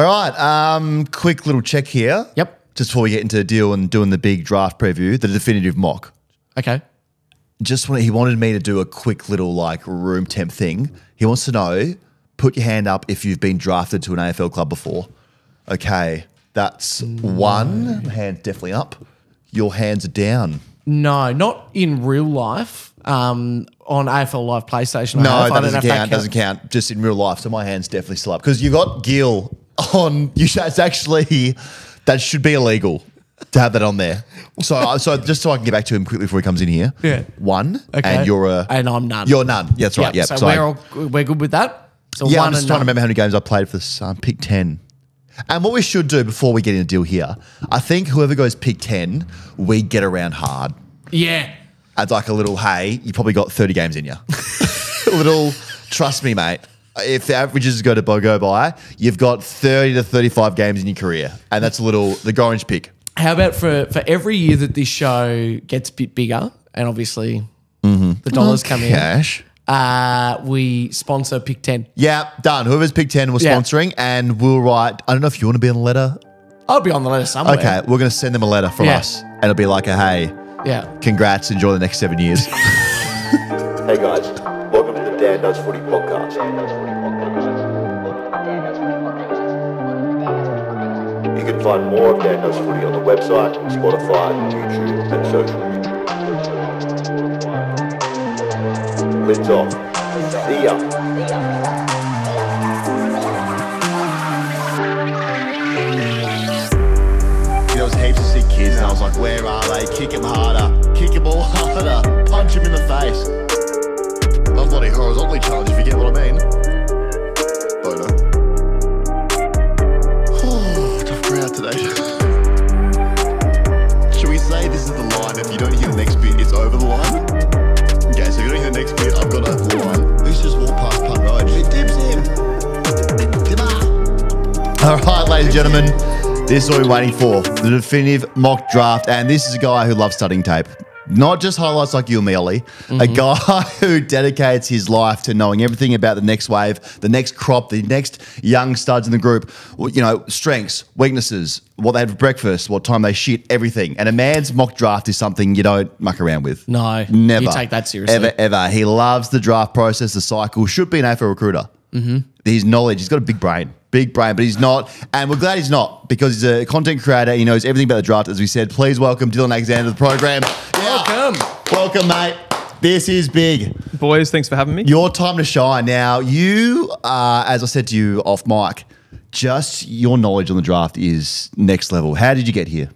All right. Um, quick little check here. Yep. Just before we get into the deal and doing the big draft preview, the definitive mock. Okay. Just want he wanted me to do a quick little like room temp thing. He wants to know, put your hand up if you've been drafted to an AFL club before. Okay. That's one hand definitely up. Your hands are down. No, not in real life. Um, on AFL Live PlayStation. No. That doesn't count. Doesn't count. Just in real life. So my hand's definitely still up because you got Gil on. You should, it's actually that should be illegal to have that on there. So so just so I can get back to him quickly before he comes in here. Yeah. One. Okay. And you're a. And I'm none. You're none. Yeah, that's right. Yeah. So sorry. we're all we're good with that. So yeah, one I'm just and trying to none. remember how many games I played for this. Sun. Pick ten. And what we should do before we get in a deal here, I think whoever goes pick ten, we get around hard. Yeah. as like a little hey, you probably got 30 games in you. a little, trust me, mate. If the averages go to go by, you've got 30 to 35 games in your career. And that's a little, the orange pick. How about for for every year that this show gets a bit bigger, and obviously Mm-hmm. the dollars come in, Cash. uh, we sponsor Pick Ten. Yeah, done. Whoever's pick 10 we're Yeah. sponsoring, and we'll write, I don't know if you want to be on the letter. I'll be on the letter somewhere. Okay, we're going to send them a letter from Yeah. us. And it'll be like a hey, Yeah. congrats, enjoy the next seven years. Hey guys, welcome to the Dan Does Footy podcast. You can find more of Dan Does Footy on the website, Spotify, YouTube, and social media. Lids off. See ya. There was heaps of sick kids, and I was like, where are they? Kick him harder. Kick him all harder. Punch him in the face. I'm bloody horizontally challenged, if you get what I mean. If you don't hear the next bit, it's over the line? Okay, so if you don't hear the next bit, I've got over the line. Who's just walked past Punt Road? It dips him. All right, ladies and gentlemen, this is what we're waiting for the definitive mock draft. And this is a guy who loves studying tape. Not just highlights like you and me, Ollie. A guy who dedicates his life to knowing everything about the next wave, the next crop, the next young studs in the group. You know, strengths, weaknesses, what they had for breakfast, what time they shit, everything. And a man's mock draft is something you don't muck around with. No, Never. you take that seriously. Ever, ever. He loves the draft process, the cycle. Should be an AFL recruiter. Mm-hmm. His knowledge, he's got a big brain, big brain, but he's not. And we're glad he's not because he's a content creator. He knows everything about the draft. As we said, please welcome Dylan Alexander to the program. Yeah. Welcome. Welcome, mate. This is big. Boys, thanks for having me. Your time to shine. Now, you, uh, as I said to you off mic, just your knowledge on the draft is next level. How did you get here?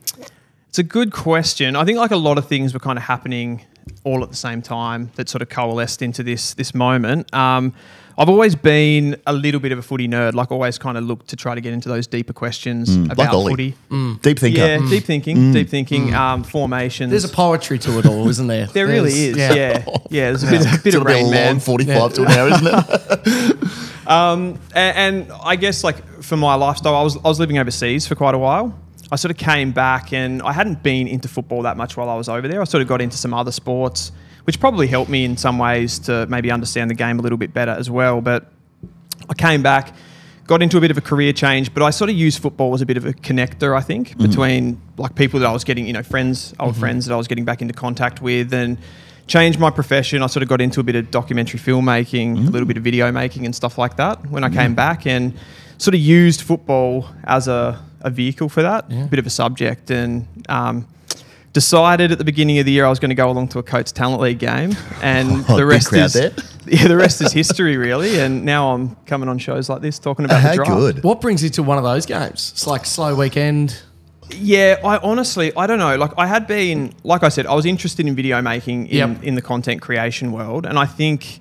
It's a good question. I think like a lot of things were kind of happening all at the same time that sort of coalesced into this this moment. Um, I've always been a little bit of a footy nerd, like always kind of looked to try to get into those deeper questions mm. like about Ollie. footy. Mm. Deep thinker. Yeah, mm. deep thinking, deep thinking, um, formations. There's a poetry to it all, isn't there? there really is. Yeah, yeah. there's a bit, a bit It's of gonna be a Man. long 45 to an hour, isn't it? Um, and, and I guess like for my lifestyle, I was I was living overseas for quite a while. I sort of came back and I hadn't been into football that much while I was over there. I sort of got into some other sports, which probably helped me in some ways to maybe understand the game a little bit better as well. But I came back, got into a bit of a career change, but I sort of used football as a bit of a connector, I think, mm-hmm. between like people that I was getting, you know, friends, old mm-hmm. friends that I was getting back into contact with and changed my profession. I sort of got into a bit of documentary filmmaking, a mm-hmm. little bit of video making and stuff like that when I came back and sort of used football as a, a vehicle for that, a bit of a subject. And um, decided at the beginning of the year I was going to go along to a Coates Talent League game and Oh, the rest is there. yeah, the rest is history, really. And now I'm coming on shows like this talking about How the draft. good. What brings you to one of those games? It's like slow weekend. Yeah, I honestly, I don't know. Like, I had been, like I said, I was interested in video making in, Yep. in the content creation world, and I think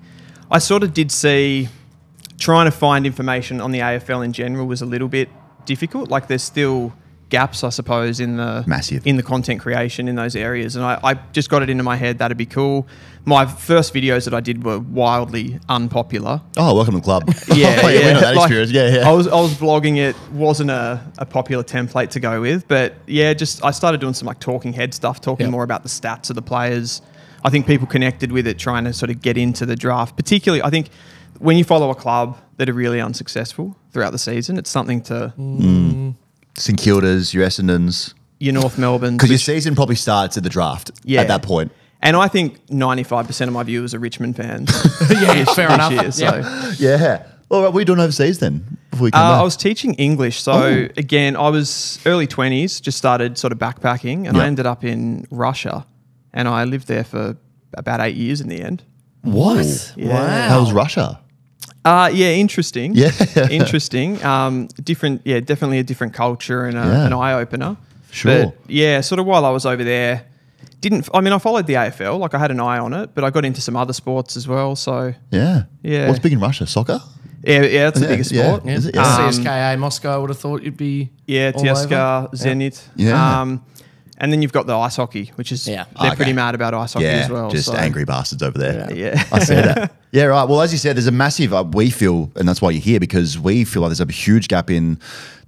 I sort of did see trying to find information on the AFL in general was a little bit difficult. Like, there's still gaps, I suppose, in the Massive. in the content creation in those areas, and I, I just got it into my head that'd be cool. My first videos that I did were wildly unpopular. Oh, welcome to the club. Yeah, Oh, yeah. we that Like, experience. Yeah, yeah. I was I was vlogging it. wasn't a, a popular template to go with, but yeah, just I started doing some like talking head stuff, talking Yeah. more about the stats of the players. I think people connected with it, trying to sort of get into the draft. Particularly, I think when you follow a club that are really unsuccessful, throughout the season. It's something to mm. St Kilda's, your Essendon's. your North Melbourne. Because your season probably starts at the draft Yeah. at that point. And I think 95% of my viewers are Richmond fans. yeah, fair this enough. year, so. Yeah. Yeah. All right, what are you doing overseas then? Before we come Uh, back? I was teaching English. So Oh. again, I was early 20s, just started sort of backpacking, and Yeah. I ended up in Russia. And I lived there for about eight years in the end. what? Yeah. How was Russia? Uh, yeah, interesting. Yeah. interesting. Um, different. Yeah, definitely a different culture and a, Yeah. an eye opener. Sure. But yeah, sort of while I was over there, didn't. I mean, I followed the AFL. Like I had an eye on it, but I got into some other sports as well. So Yeah. Yeah. What's big in Russia? Soccer? yeah, yeah, that's the biggest yeah. sport. Yeah. Is it? Yeah. Um, CSKA Moscow. I would have thought you'd be. Yeah, all over. Tieska, Zenit. Yeah. Um, and then you've got the ice hockey, which is Yeah. they're Okay. pretty mad about ice hockey yeah. as well. just so- angry bastards over there. Yeah. I see that. Yeah, right. Well, as you said, there's a massive. Uh, we feel, and that's why you're here because we feel like there's a huge gap in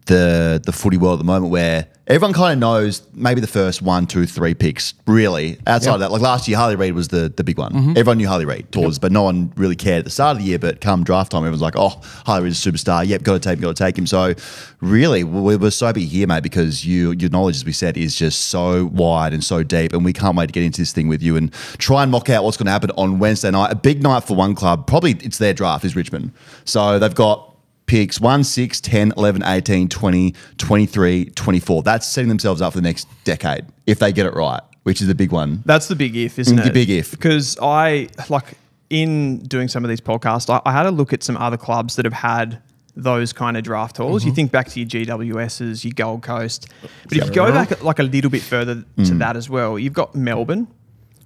the the footy world at the moment where everyone kind of knows maybe the first one, two, three picks. Really, outside of that, like last year, Harley Reid was the the big one. Mm-hmm. Everyone knew Harley Reid towards, but no one really cared at the start of the year. But come draft time, everyone's like, "Oh, Harley Reid's a superstar. Yep, got to take him, got to take him." So, really, we- we're so happy here, mate, because you your knowledge, as we said, is just so wide and so deep, and we can't wait to get into this thing with you and try and mock out what's going to happen on Wednesday night. A big night for one club. Probably it's their draft is Richmond. So they've got picks 1, 6, 10, 11, 18, 20, 23, 24. That's setting themselves up for the next decade if they get it right, which is a big one. That's the big if, isn't The it? big if. Because I like in doing some of these podcasts, I, I had a look at some other clubs that have had those kind of draft halls. Mm-hmm. You think back to your GWSs, your Gold Coast, but if you go back like a little bit further to Mm. that as well, you've got Melbourne.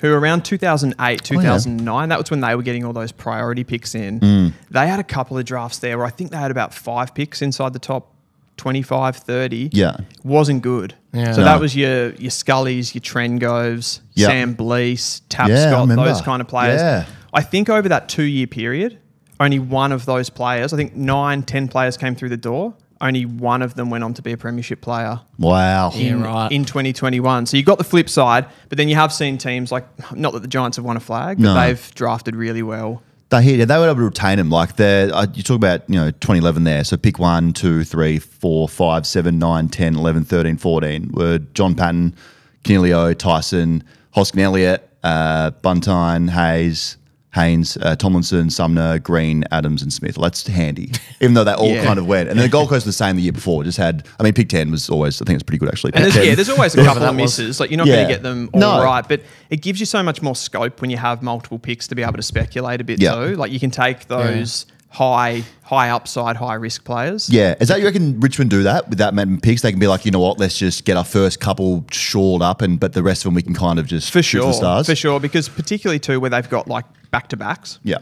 Who around 2008, 2009, that was when they were getting all those priority picks in. Mm. They had a couple of drafts there where I think they had about five picks inside the top 25, 30 Yeah. wasn't good. Yeah. So No. that was your your Scullys, your Trengoves, Yeah. Sam Blease, Yeah, I Tapscott, remember. those kind of players. Yeah. I think over that two year period, only one of those players, I think nine, ten players came through the door. Only one of them went on to be a premiership player Wow. Yeah, in, right. in 2021. So you've got the flip side, but then you have seen teams like, not that the Giants have won a flag, but No. they've drafted really well. They hit, they were able to retain him. Like the uh, you talk about, you know, 2011 there. So pick one, two, three, four, five, seven, nine, 10, 11, 13, 14 were John Patton, Coniglio, Tyson, Hoskin Elliott, uh, Buntine, Hayes, Haynes, uh, Tomlinson, Sumner, Green, Adams, and Smith. That's handy, even though they all Yeah. kind of went. And then the Gold Coast was the same the year before. Just had, I mean, pick 10 was always, I think it's pretty good actually. And there's, yeah, there's always a couple of misses. Like you're not going to get them all right, No. but it gives you so much more scope when you have multiple picks to be able to speculate a bit Yeah. too. Like you can take those high, high upside, high risk players. Yeah, is that you reckon Richmond do that with that many picks? They can be like, you know what, let's just get our first couple shored up, and but the rest of them we can kind of just for sure, the stars. for sure. Because particularly too, where they've got like back to backs, Yeah,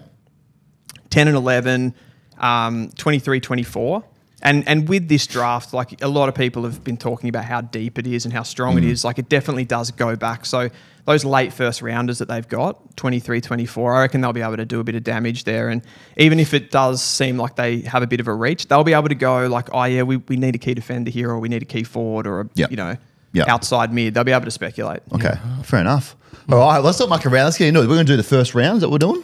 10 and 11, um, 23, 24. And, and with this draft, like a lot of people have been talking about how deep it is and how strong Mm. it is. Like it definitely does go back. So those late first rounders that they've got, 23, 24, I reckon they'll be able to do a bit of damage there. And even if it does seem like they have a bit of a reach, they'll be able to go like, oh yeah, we, we need a key defender here or we need a key forward or a, Yep. you know, Yep. outside mid. They'll be able to speculate. okay, fair enough. All right, let's not muck around. Let's get into it. We're going to do the first round. Is that what we're doing?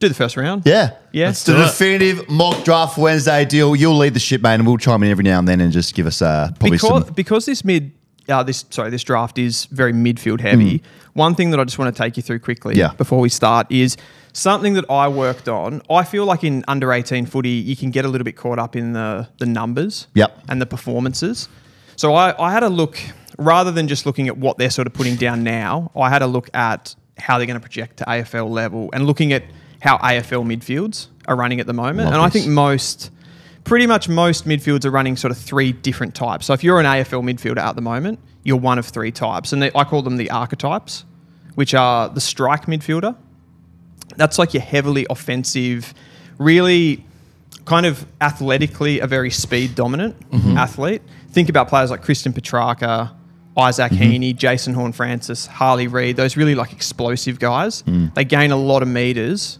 Do the first round. Yeah, Yeah. It's the do it. definitive mock draft Wednesday deal. You'll lead the ship, mate, and we'll chime in every now and then and just give us uh, probably because, some. because this mid uh, this sorry this draft is very midfield heavy. One thing that I just want to take you through quickly Mm. Yeah. before we start is something that I worked on. I feel like in under 18 footy you can get a little bit caught up in the the numbers Yep. and the performances. So I, I had a look rather than just looking at what they're sort of putting down now, I had a look at how they're going to project to AFL level and looking at how AFL midfields are running at the moment. Love and I think most pretty much most midfields are running sort of three different types. So if you're an AFL midfielder at the moment, you're one of three types, and they, I call them the archetypes, which are the strike midfielder. That's like your heavily offensive, really kind of athletically a very speed dominant mm-hmm. athlete. Think about players like Christian Petracca, Isaac mm-hmm. Heaney, Jason Horne Francis, Harley Reid, those really like explosive guys. Mm. They gain a lot of meters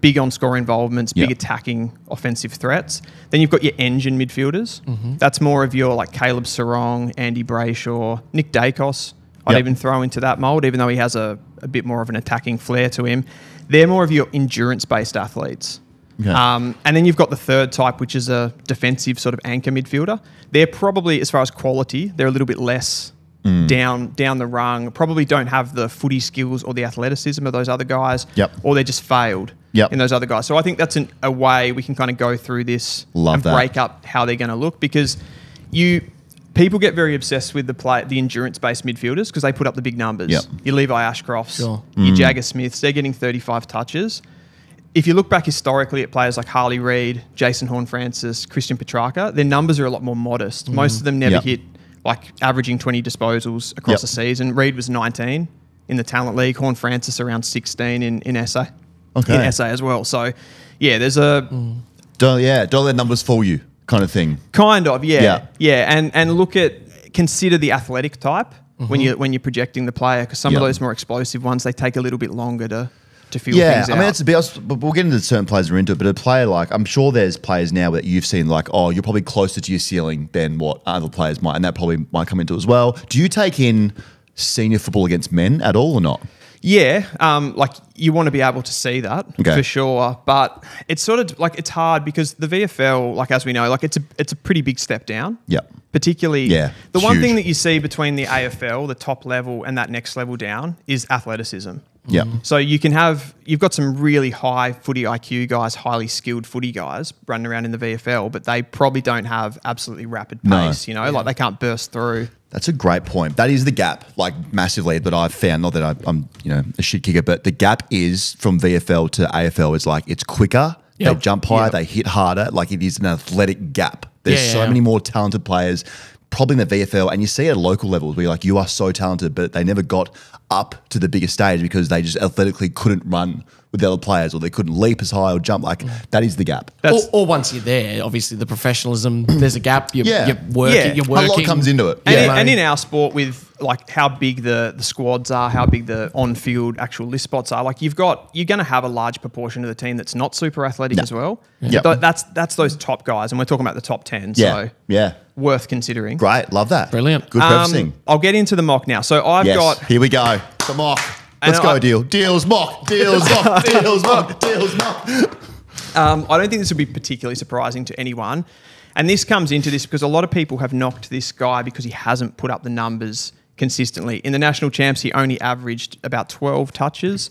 big on score involvements, big Yep. attacking offensive threats. Then you've got your engine midfielders. Mm-hmm. That's more of your like Caleb Serong, Andy Brayshaw, Nick Daicos. I'd Yep. even throw into that mold, even though he has a, a bit more of an attacking flair to him. They're more of your endurance based athletes. Okay. Um, and then you've got the third type, which is a defensive sort of anchor midfielder. They're probably, as far as quality, they're a little bit less Mm. down down the rung. Probably don't have the footy skills or the athleticism of those other guys. Yep. Or they just failed Yep. in those other guys. So I think that's an, a way we can kind of go through this Love and that. break up how they're going to look because you people get very obsessed with the play the endurance based midfielders because they put up the big numbers. Yep. Your Levi Ashcrofts, Sure. your Jagga Smiths, they're getting 35 touches. If you look back historically at players like Harley Reid, Jason Horne Francis, Christian Petracca, their numbers are a lot more modest. Most of them never Yep. hit like averaging 20 disposals across Yep. a season. Reid was 19 in the talent league, Horne Francis around 16 in, in SA. Okay. In SA as well. So yeah, there's a Don't yeah, don't let numbers fool you, kind of thing. Kind of, yeah, Yeah. yeah, and and look at consider the athletic type when you when you're projecting the player because some Mm-hmm. Of those more explosive ones they take a little bit longer to to feel Yeah, I mean, it's a bit. But we'll get into certain players that are into it. But a player like I'm sure there's players now that you've seen like, oh, you're probably closer to your ceiling than what other players might, and that probably might come into it as well. Do you take in senior football against men at all or not? yeah, um, like you want to be able to see that Okay. for sure, but it's sort of like it's hard because the VFL, like as we know, like it's a it's a pretty big step down. Yeah. Particularly, Yeah, The one huge. thing that you see between the AFL, the top level, and that next level down is athleticism. Yeah. Mm-hmm. So you can have you've got some really high footy IQ guys, highly skilled footy guys running around in the VFL, but they probably don't have absolutely rapid No. pace. You know, like they can't burst through. That's a great point. That is the gap, like massively, that I've found. Not that I, I'm, you know, a shit kicker, but the gap is from VFL to AFL is like it's quicker. They jump higher, Yep. they hit harder. Like it is an athletic gap. There's Yeah, yeah, so yeah. many more talented players, probably in the VFL, and you see it at local levels where you're like you are so talented, but they never got up to the bigger stage because they just athletically couldn't run with the other players, or they couldn't leap as high or jump. Like mm. that is the gap. Or, That's or once you're there, obviously the professionalism, there's a gap. You're, Yeah. you're working. Yeah. You're A lot comes into it. and, Yeah. in, and in our sport with like how big the the squads are, how big the on field actual list spots are, like you've got you're going to have a large proportion of the team that's not super athletic No. as well. Yeah. Th- that's that's those top guys, and we're talking about the top ten. Yeah, So yeah, worth considering. great, love that. Brilliant. good Um, prefacing. I'll get into the mock now. So I've Yes, got here we go. The mock. Let's go, I- deal. Deals, mock. Deals, mock. Deals, mock. Deals, mock. Um, I don't think this would be particularly surprising to anyone. And this comes into this because a lot of people have knocked this guy because he hasn't put up the numbers consistently. In the national champs, he only averaged about 12 touches.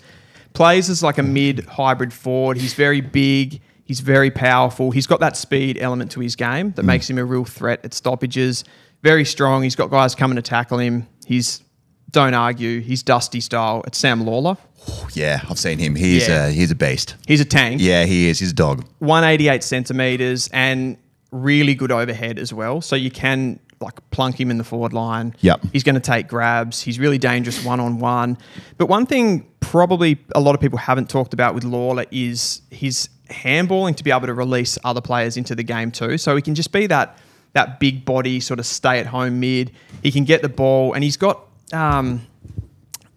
Plays as like a mid hybrid forward. He's very big. He's very powerful. He's got that speed element to his game that hmm. makes him a real threat at stoppages. Very strong. He's got guys coming to tackle him. He's, don't argue, he's dusty style. It's Sam Lalor. Oh, Yeah, I've seen him. He's Yeah. a he's a beast. He's a tank. Yeah, he is. He's a dog. 188 centimeters and really good overhead as well. So you can like plunk him in the forward line. Yep. He's going to take grabs. He's really dangerous one on one. But one thing probably a lot of people haven't talked about with Lawler is his handballing to be able to release other players into the game too. So he can just be that that big body sort of stay at home mid. He can get the ball and he's got um,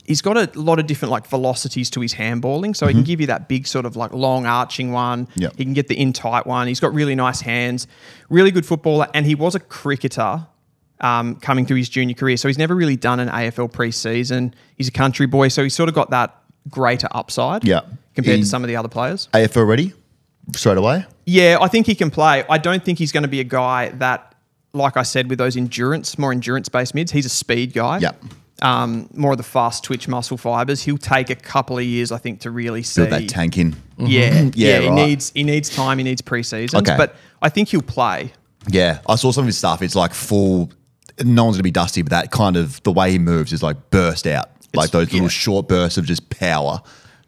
he's got a lot of different like velocities to his handballing, so he can give you that big sort of like long arching one. Mm-hmm. Yep. He can get the in tight one. He's got really nice hands, really good footballer, and he was a cricketer um, coming through his junior career. So he's never really done an AFL preseason. He's a country boy, so he's sort of got that greater upside. Yeah. compared He- to some of the other players. AFL ready? Straight away? Yeah, I think he can play. I don't think he's going to be a guy that, like I said, with those endurance, more endurance based mids, he's a speed guy. Yep. Um, more of the fast twitch muscle fibers. He'll take a couple of years, I think, to really see. Build that tank in. Yeah, Yeah, yeah. He right. needs he needs time. He needs preseasons. Okay. But I think he'll play. Yeah, I saw some of his stuff. It's like full. No one's gonna be dusty, but that kind of the way he moves is like burst out, like those little yeah. short bursts of just power.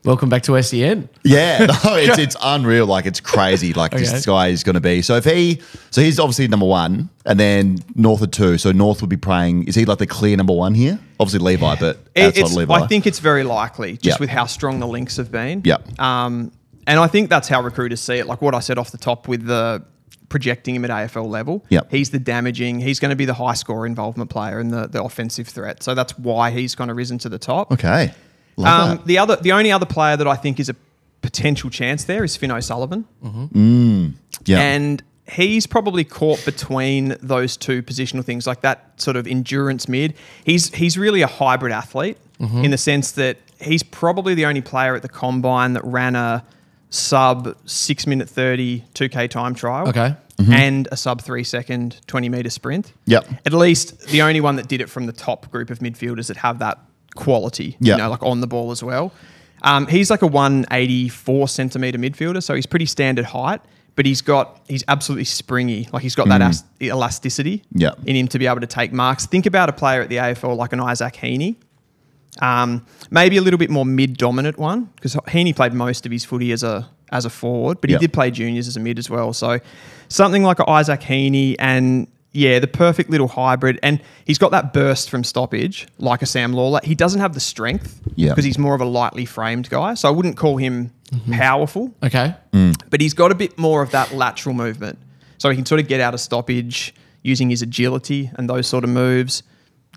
Welcome back to SEN. Yeah, no, it's it's unreal. Like it's crazy. Like Okay. this guy is going to be. So if he, so he's obviously number one, and then North are two. So North would be playing. Is he like the clear number one here? Obviously Levi, but It- outside it's, Levi, I think it's very likely, just Yep. with how strong the links have been. Yep. Um, and I think that's how recruiters see it. Like what I said off the top with the projecting him at AFL level. Yep. He's the damaging. He's going to be the high score involvement player and the, the offensive threat. So that's why he's kind of risen to the top. okay. Um, the other, the only other player that I think is a potential chance there is Finn O'Sullivan. Mm-hmm. Mm, yeah, And he's probably caught between those two positional things, like that sort of endurance mid. He's he's really a hybrid athlete mm-hmm. in the sense that he's probably the only player at the combine that ran a sub six minute 30 2K time trial. Okay. Mm-hmm. And a sub three second 20 meter sprint. Yep. At least the only one that did it from the top group of midfielders that have that quality, you know, like on the ball as well. Um, he's like a 184 centimeter midfielder, so he's pretty standard height, but he's got, he's absolutely springy. Like he's got that as- elasticity in him to be able to take marks. Think about a player at the AFL like an Isaac Heaney. Um, maybe a little bit more mid dominant one because Heaney played most of his footy as a as a forward, but he Yep. did play juniors as a mid as well. So something like a Isaac Heaney and yeah, the perfect little hybrid. And he's got that burst from stoppage like a Sam Lalor. He doesn't have the strength Yeah. because he's more of a lightly framed guy. So I wouldn't call him mm-hmm. powerful Okay. Mm. but he's got a bit more of that lateral movement. So he can sort of get out of stoppage using his agility and those sort of moves,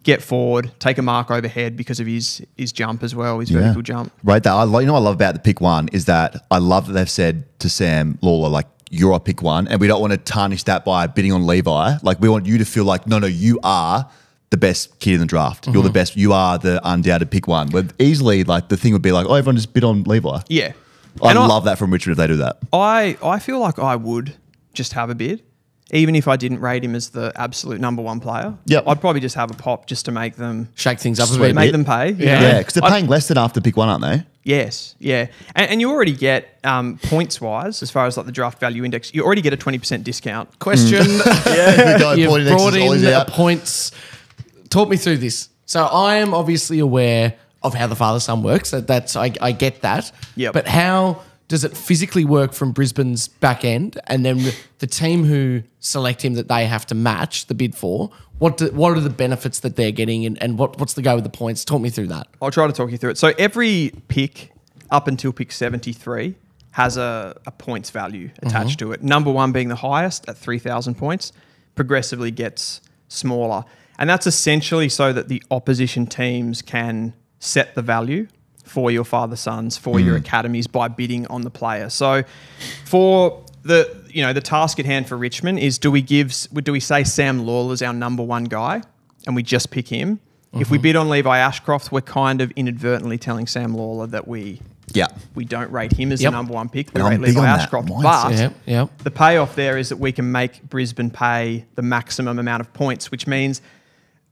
get forward, take a mark overhead because of his his jump as well, his vertical jump. Right. That I you know what I love about the pick one is that I love that they've said to Sam Lalor like you're a pick one, and we don't want to tarnish that by bidding on Levi. Like we want you to feel like no, no, you are the best kid in the draft. You're Mm-hmm. the best. You are the undoubted pick one. But easily, like the thing would be like, oh, everyone just bid on Levi. Yeah. I And I- love that from Richard if they do that. I I feel like I would just have a bid. Even if I didn't rate him as the absolute number one player, Yep. I'd probably just have a pop just to make them Shake things up Sweet, a bit. make them pay. Yeah. know? Yeah, because they're I- paying less than after pick one, aren't they? Yes, yeah, and, and you already get um, points wise as far as like the draft value index. You already get a twenty percent discount. Question. Yeah, the guy You've pointing next brought in out. points. Talk me through this. So I am obviously aware of how the father son works. That that's I, I get that. Yeah. But how does it physically work from Brisbane's back end, and then the- team who select him that they have to match the bid for? What do, what are the benefits that they're getting, and, and what what's the go with the points? Talk me through that. I'll try to talk you through it. So every pick up until pick 73 has a, a points value attached mm-hmm. to it. Number one being the highest at 3,000 points, progressively gets smaller. And that's essentially so that the opposition teams can set the value for your father sons, for your hmm. academies by bidding on the player. So for the you know the task at hand for Richmond is do we give do we say Sam Lalor's our number one guy and we just pick him? If we mm-hmm. bid on Levi Ashcroft, we're kind of inadvertently telling Sam Lalor that we Yeah. we don't rate him as Yep. the number one pick. We And I'm rate big Levi on that Ashcroft. But Yeah, yeah. the payoff there is that we can make Brisbane pay the maximum amount of points, which means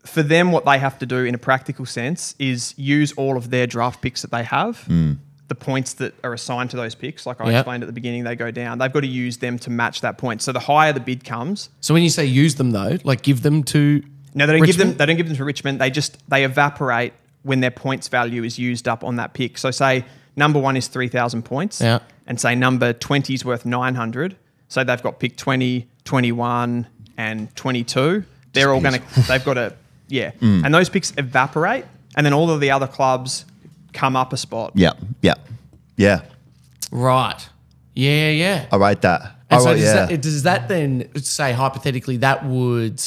for them, what they have to do in a practical sense is use all of their draft picks that they have. Hmm. The points that are assigned to those picks, like I Yep. explained at the beginning, they go down. They've got to use them to match that point. So the higher the bid comes, So when you say use them though, like give them to no, they don't give them. They don't give them to Richmond. They just they evaporate when their points value is used up on that pick. So say number one is three thousand points, Yeah. and say number twenty is worth nine hundred. So they've got pick 20, 21, and twenty two. They're all going to. They've got to. Yeah, Mm. and those picks evaporate, and then all of the other clubs come up a spot. Yeah. Yeah. Yeah. right. Yeah, yeah. I rate that. And I so rate- does, yeah. that, does that then say hypothetically that would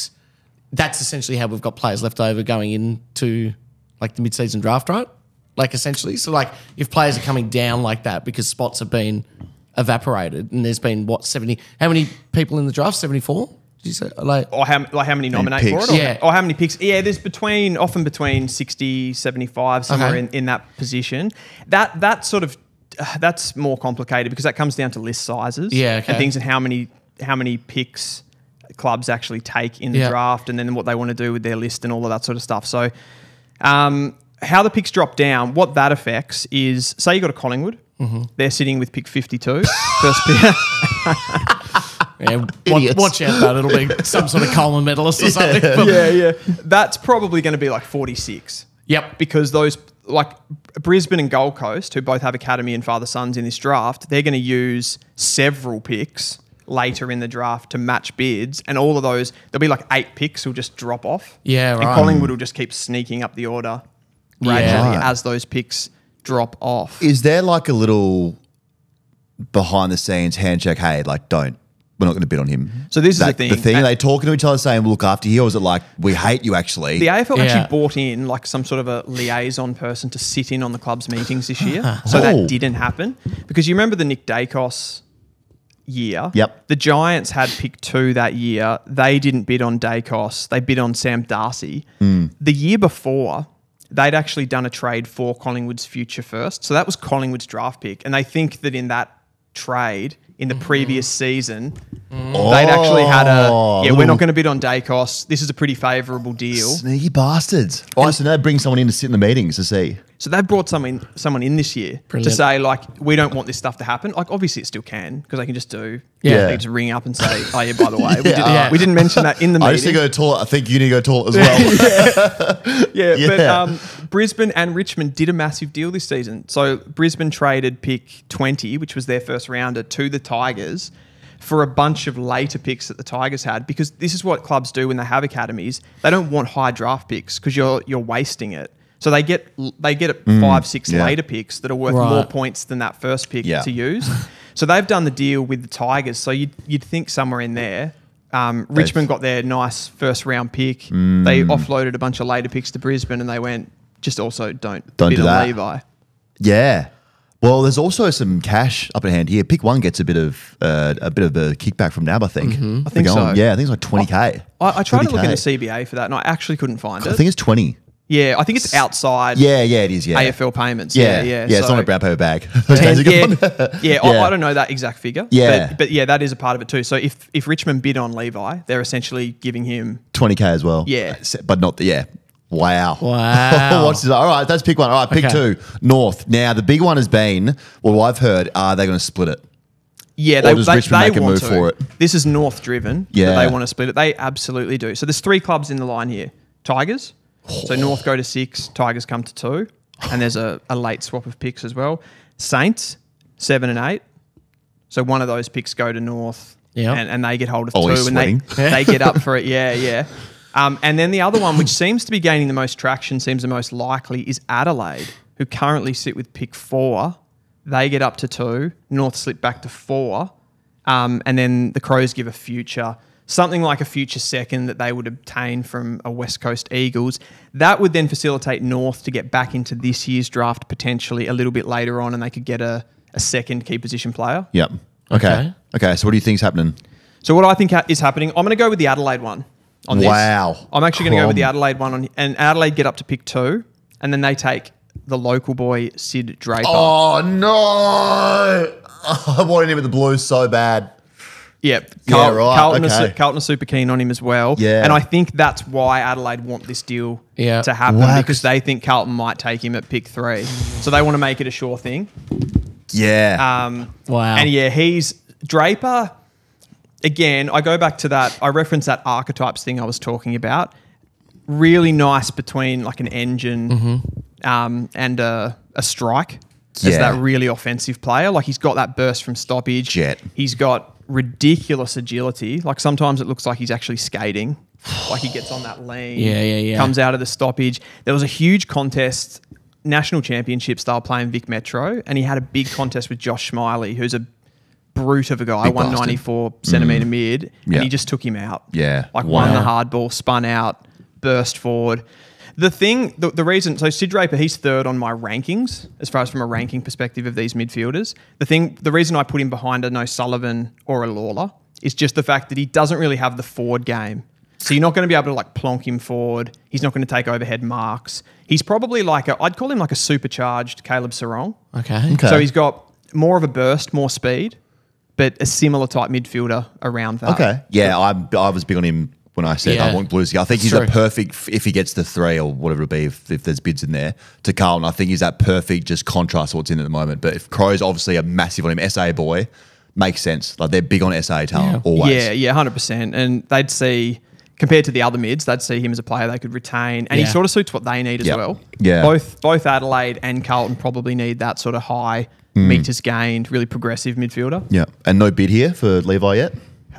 that's essentially how we've got players left over going into like the mid-season draft, right? Like essentially, so like if players are coming down like that because spots have been evaporated and there's been what seventy? How many people in the draft? Seventy four? Did you say like? Or how, like how many nominate picks. for it? Or, Yeah. or how many picks? Yeah, there's between, often between 60, 75, somewhere Okay. in, in that position. That, that sort of, uh, that's more complicated because that comes down to list sizes. Yeah, okay. And things and how many, how many picks clubs actually take in the Yeah. draft and then what they want to do with their list and all of that sort of stuff. So, um, how the picks drop down, what that affects is, say you got a Collingwood, Mm-hmm. they're sitting with pick 52, first pick. Yeah, ah, watch, watch out, though. It'll be some sort of Coleman medalist or something. But- yeah, yeah. That's probably going to be like 46. Yep. Because those, like Brisbane and Gold Coast, who both have academy and father sons in this draft, they're going to use several picks later in the draft to match bids. And all of those, there'll be like eight picks will just drop off. Yeah, And. Collingwood will just keep sneaking up the order gradually Right. as those picks drop off. Is there like a little behind the scenes handshake? Hey, like, don't. We're not going to bid on him. So this is the thing. The thing. And- Are they talking to each other saying, "We'll look after you," or is it like, "We hate you"? Actually, The AFL Yeah. actually brought in like some sort of a liaison person to sit in on the club's meetings this year. so Oh. that didn't happen. Because you remember the Nick Daicos year? Yep. The Giants had pick two that year. They didn't bid on Daicos. They bid on Sam Darcy. Hmm. The year before, they'd actually done a trade for Collingwood's future first. So that was Collingwood's draft pick. And they think that in that trade in the mm-hmm. previous season, they'd actually had a Oh, yeah. We're not going to bid on Daicos. This is a pretty favourable deal. Sneaky bastards. Oh, so now bring someone in to sit in the meetings to see. So they've brought someone someone in this year to say like we don't want this stuff to happen. Like obviously it still can because they can just do Yeah. They just ring up and say oh yeah by the way we, did, Yeah. we didn't mention that in the I just need meeting. to go to the toilet. I think you need to go to the toilet as well. yeah, but Yeah. um, Brisbane and Richmond did a massive deal this season. So Brisbane traded pick twenty, which was their first rounder, to the Tigers for a bunch of later picks that the Tigers had because this is what clubs do when they have academies. They don't want high draft picks because you're you're wasting it. So they get they get five six Mm, yeah. later picks that are worth Right. more points than that first pick Yeah. to use. So they've done the deal with the Tigers. So you'd, you'd think somewhere in there. Um, Richmond got their nice first round pick. Mm. They offloaded a bunch of later picks to Brisbane, and they went just also don't Don't bid do that. Levi. yeah. Well, there's also some cash up in hand here. Pick one gets a bit of uh, a bit of a kickback from NAB, I think. I think so. Yeah, I think it's like 20k. I, I tried to look in the CBA for that, and I actually couldn't find it. I think it's 20. yeah, I think it's outside Yeah, yeah, it is. Yeah, AFL payments. Yeah, Yeah, yeah, yeah. it's So- not a brown paper bag. Those days are yeah, yeah, Yeah. I, I don't know that exact figure. Yeah. but, but yeah, that is a part of it too. So if if Richmond bid on Levi, they're essentially giving him 20k as well. Yeah. but not the yeah. Wow. Wow. What's this? All right, that's pick one. All right, pick Okay. two. North. Now the big one has been. Well, I've heard. Are they going to split it? Yeah, they, does they, Richmond they make a want move to. for it? This is North driven. Yeah. Yeah, they want to split it. They absolutely do. So there's three clubs in the line here. Tigers. So oh. North go to six. Tigers come to two, and there's a, a late swap of picks as well. Saints seven and eight. So one of those picks go to North, Yeah. and, and they get hold of Ollie's two, and they sweating. they get up for it. Yeah, yeah. Um, and then the other one, which seems to be gaining the most traction, seems the most likely, is Adelaide, who currently sit with pick four. They get up to two. North slip back to four. Um, and then the Crows give a future, something like a future second that they would obtain from a West Coast Eagles. That would then facilitate North to get back into this year's draft potentially a little bit later on, and they could get a, a second key position player. Yep. Okay. Okay. Okay. So what do you think's happening? So what I think ha- is happening, I'm going to go with the Adelaide one. On this. Wow. I'm actually going to go with the Adelaide one on, and Adelaide get up to pick two, and then they take the local boy Sid Draper. Oh no! I wanted him with the Blues so bad. Yeah, Yeah, right, Carlton, are, okay. su- Carlton are super keen on him as well. Yeah. and I think that's why Adelaide want this deal Yeah. to happen Wow, because 'cause- they think Carlton might take him at pick three, so they want to make it a sure thing. Yeah. Um, Wow. And yeah, he's Draper. Again, I go back to that. I reference that archetypes thing I was talking about. Really nice between like an engine um, and a, a strike. As Yeah. that really offensive player, like he's got that burst from stoppage. Jet. He's got ridiculous agility. Like sometimes it looks like he's actually skating. Like he gets on that lane. Yeah, yeah, yeah. Comes out of the stoppage. There was a huge contest, national championship style playing Vic Metro, and he had a big contest with Josh Smillie, who's a brute of a guy, Big 194 centimeter mid, and Mm. Yeah. he just took him out. Yeah. Like won the hard ball, spun out, burst forward. The thing, the, the reason, so Sid Draper, he's third on my rankings as far as from a ranking perspective of these midfielders. The thing, the reason I put him behind a no Sullivan or a Lalor is just the fact that he doesn't really have the forward game. So you're not going to be able to like plonk him forward. He's not going to take overhead marks. He's probably like a, I'd call him like a supercharged Caleb Serong. okay. Okay. So he's got more of a burst, more speed, but a similar type midfielder around that. okay. Yeah, I'm, I was big on him when I said I Yeah. want Blues. I think he's True. a perfect if he gets the three or whatever it be if, if there's bids in there to Carlton. I think he's that perfect just contrast to what's in at the moment. But if Crow's obviously a massive on him, SA boy makes sense. Like they're big on SA talent always. Yeah, yeah, hundred percent. And they'd see compared to the other mids, they'd see him as a player they could retain, and Yeah. he sort of suits what they need as Yep. well. Yeah. both both Adelaide and Carlton probably need that sort of high Mm. meters gained, really progressive midfielder. Yeah. And no bid here for Levi yet.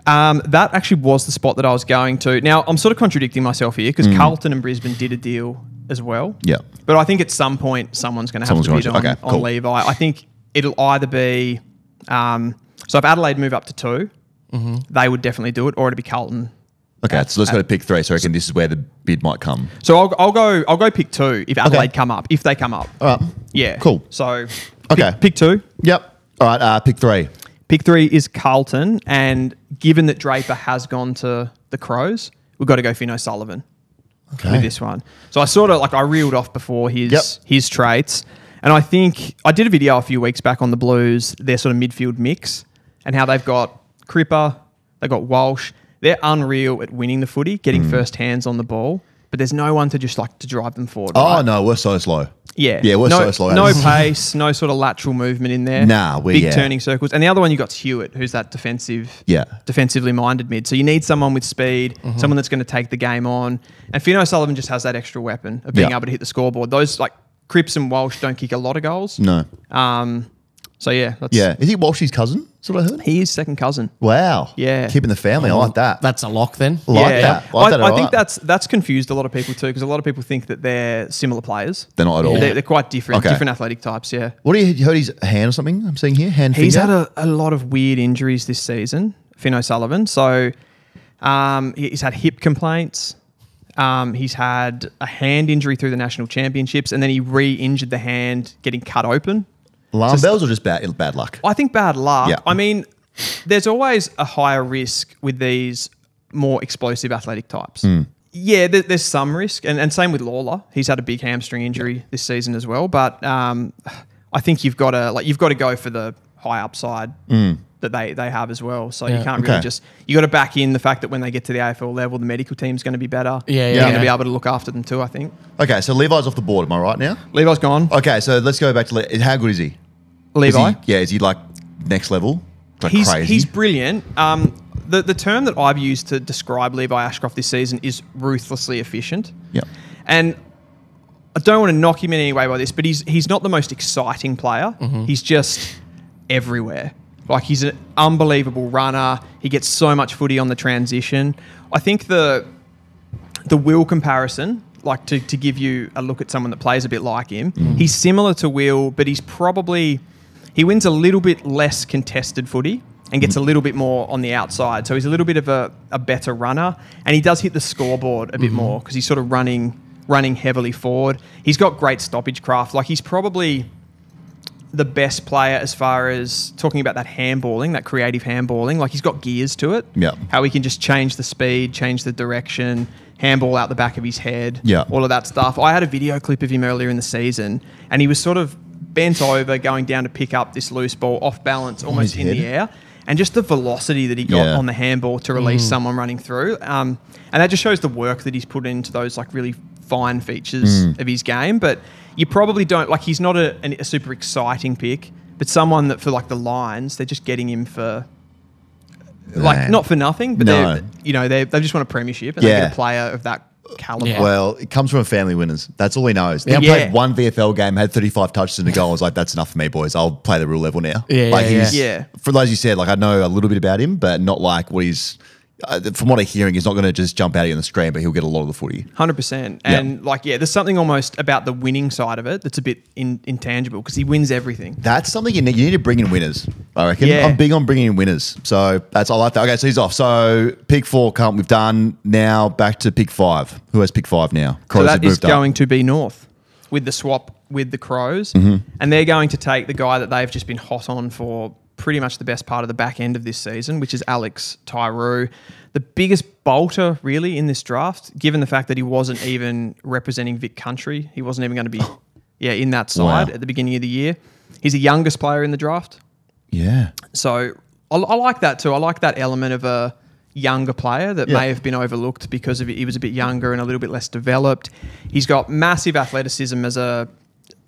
Um, that actually was the spot that I was going to. Now I'm sort of contradicting myself here because Carlton and Brisbane did a deal as well. Mm. Yeah. But I think at some point someone's going to have Someone's to bid on, to- okay, on. Levi. I think it'll either be um, so if Adelaide move up to 2 Mm-hmm. they would definitely do it, or it'd be Carlton. Okay, so let's go to pick three. So I reckon this is where the bid might come. So I'll, I'll go. I'll go pick two if Adelaide come up. If they come up, All right. yeah, Cool. So Okay. pick, pick two. Yep. All right. Uh, pick three. Pick three is Carlton, and given that Draper has gone to the Crows, we've got to go Finn O'Sullivan Okay. with this one. So I sort of like I reeled off before his Yep. his traits. And I think I did a video a few weeks back on the Blues, their sort of midfield mix, and how they've got Cripper, they've got Walsh. They're unreal at winning the footy, getting Mm. first hands on the ball, but there's no one to just like to drive them forward. Oh right? no, we're so slow. Yeah, Yeah, we're no, so slow. No pace, no sort of lateral movement in there. Nah, we- big yeah. turning circles. And the other one you got Hewett, who's that defensive, Yeah. defensively minded mid. So you need someone with speed, Mm-hmm. someone that's going to take the game on. And Finn O'Sullivan just has that extra weapon of being Yeah. able to hit the scoreboard. Those like Cripps and Walsh don't kick a lot of goals. No. Um, so yeah, that's Yeah. Is he Walsh's cousin? That's what I heard. He is second cousin. Wow. Yeah. Keeping the family. I like that. That's a lock then. Like yeah, that. Like I, that, I think alright. that's that's confused a lot of people too because a lot of people think that they're similar players. They're not at all. They're, they're quite different, Okay. different athletic types. Yeah. What do you you heard his hand or something? I'm seeing here. Hand He's finger? had a, a lot of weird injuries this season, Finn O'Sullivan. So um, he's had hip complaints. Um, he's had a hand injury through the national championships, and then he re-injured the hand getting cut open. Alarm bells or just bad bad luck. I think bad luck. Yeah. I mean, there's always a higher risk with these more explosive athletic types. Hmm. Yeah, there, there's some risk, and, and same with Lalor. He's had a big hamstring injury this season as well. But um, I think you've got to like you've got to go for the high upside that they, they have as well. So you can't really. Okay. just you got to back in the fact that when they get to the AFL level, the medical team's going to be better. Yeah, yeah, yeah. going to be able to look after them too. I think. Okay, so Levi's off the board. Am I right now? Levi's gone. Okay, so let's go back to Le- how good is he? Is Levi. he yeah, is he like next level? Like he's crazy. he's brilliant. Um, the the term that I've used to describe Levi Ashcroft this season is ruthlessly efficient. yeah. And I don't want to knock him in any way by this, but he's he's not the most exciting player. He's just everywhere. Like he's an unbelievable runner. He gets so much footy on the transition. I think the the Will comparison, like to, to give you a look at someone that plays a bit like him, mm. he's similar to Will, but he's probably he wins a little bit less contested footy and gets a mm. little bit more on the outside. So he's a little bit of a, a better runner, and he does hit the scoreboard a bit mm-hmm. more because he's sort of running running heavily forward. He's got great stoppage craft. Like he's probably the best player as far as talking about that handballing, that creative handballing. Like he's got gears to it. Yeah. How he can just change the speed, change the direction, handball out the back of his head. Yeah. All of that stuff. I had a video clip of him earlier in the season, and he was sort of bent over, going down to pick up this loose ball off balance, almost in the air. And just the velocity that he got Yeah. on the handball to release someone running through. Um, and that just shows the work that he's put into those like really fine features Mm. of his game. But you probably don't like he's not a, an- a super exciting pick, but someone that for like the lines, they're just getting him for like Man. not for nothing, but No. they you know they they just want a premiership and they get a player of that caliber. Yeah. Well, it comes from a family winners. That's all he knows. He Yeah. played one VFL game, had 35 touches in a goal. I was like, that's enough for me, boys. I'll play the real level now. Yeah, like yeah, he's, yeah. For those you said, like I know a little bit about him, but not like what he's. Uh, from what I'm hearing, he's not going to just jump out of you on the screen, but he'll get a lot of the footy. Hundred percent, and like yeah, there's something almost about the winning side of it that's a bit in, intangible because he wins everything. That's something you need. You need to bring in winners. I reckon. Yeah. I'm big on bringing in winners. So that's I like that. Okay, so he's off. So pick four, come. We've done now. Back to pick five. Who has pick five now? So Crows that have is moved up. going to be North with the swap with the Crows, Mm-hmm. and they're going to take the guy that they've just been hot on for pretty much the best part of the back end of this season, which is Alix Tauru, the biggest bolter really in this draft, given the fact that he wasn't even representing Vic Country. He wasn't even going to be, yeah, in that side Wow. at the beginning of the year. He's the youngest player in the draft. Yeah. So I, I like that too. I like that element of a younger player that Yeah. may have been overlooked because of he was a bit younger and a little bit less developed. He's got massive athleticism as a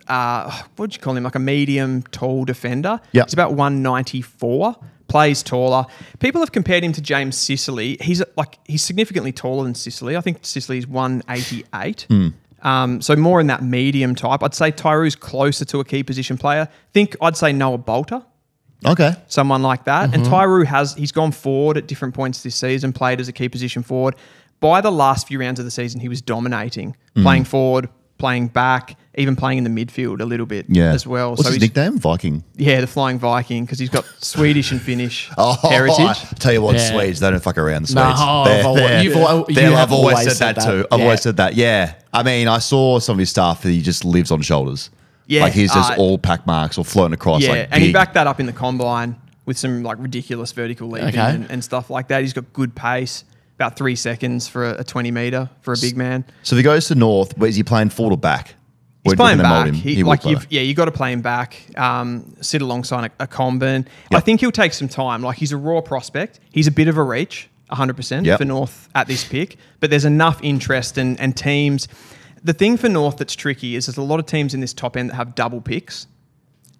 uh, what would you call him? Like a medium tall defender. Yeah. He's about 194. Plays taller. People have compared him to James Sicily. He's like he's significantly taller than Sicily. I think Sicily is 188. Hmm. Um, so more in that medium type. I'd say Tauru's closer to a key position player. Think I'd say Noah Balta Okay. someone like that. Mm-hmm. And Tauru has he's gone forward at different points this season, played as a key position forward. By the last few rounds of the season, he was dominating, Mm. playing forward, playing back, even playing in the midfield a little bit Yeah. as well. What's his he's, nickname? Viking. yeah, the Flying Viking because he's got Swedish and Finnish Oh, heritage. Tell you what, Yeah. Swedes, they don't fuck around. The No, Swedes. oh, They're- well, they're- you've you they're- have I've always always said, that, too. that. I've Yeah. always said that. Yeah. I mean, I saw some of his stuff that he just lives on shoulders. Yeah, Like he's just uh, all pack marks or floating across. Yeah, like and he backed that up in the combine with some like ridiculous vertical leaping Okay. and, and stuff like that. He's got good pace, about three seconds for a, a 20 meter for a big man. So if he goes to North, where is he playing forward or back? He's playing back. him. He, He like you've, yeah, you got to play him back. Um, sit alongside a, a Comben. I think he'll take some time. Like he's a raw prospect. He's a bit of a reach, 100 percent Yep. for North at this pick. But there's enough interest and and teams. The thing for North that's tricky is there's a lot of teams in this top end that have double picks.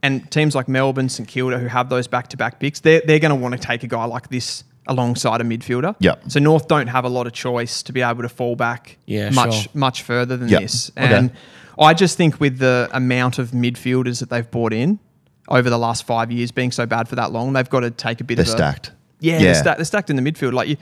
And teams like Melbourne, St Kilda, who have those back-to-back picks, they're, they're going to want to take a guy like this alongside a midfielder. Yep. So North don't have a lot of choice to be able to fall back Yeah, much sure. much further than Yep. this. Okay. And I just think with the amount of midfielders that they've brought in over the last five years being so bad for that long, they've got to take a bit They're of a stacked. Yeah, Yeah. They're, sta- they're stacked in the midfield. Like you,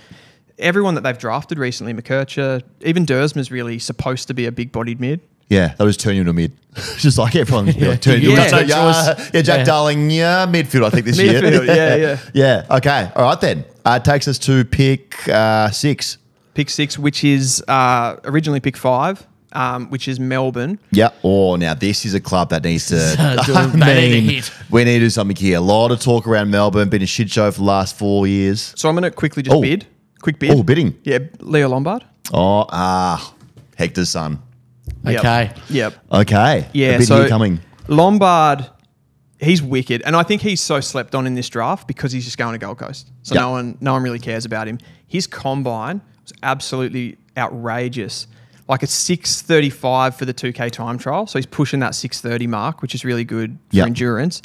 everyone that they've drafted recently, McKercher, even Duursma's really supposed to be a big-bodied mid. Yeah, they'll just turn you into a mid. just like everyone, yeah. like, turn you Yeah. into yeah, Choice. yeah, Jack Yeah. Darling, yeah, midfield. I think this Midfield, year. yeah, yeah. yeah. Okay, all right then. Uh, it takes us to pick uh, six. Pick six, which is uh, originally pick five, um, which is Melbourne. Yeah. Oh, now this is a club that needs to. Uh, do a- I they need mean, we need to do something here. A lot of talk around Melbourne. Been a shit show for the last four years. So I'm going to quickly just Oh. bid. Quick bid. Oh, bidding. Yeah, Leo Lombard. Oh, ah, Hector's son. Yep. Okay. Yep. Okay. Yeah, a bid so here coming. Lombard, he's wicked, and I think he's so slept on in this draft because he's just going to Gold Coast, so Yeah. no one, no one really cares about him. His combine was absolutely outrageous, like a six thirty five for the two K time trial, so he's pushing that six thirty mark, which is really good for Yeah. endurance.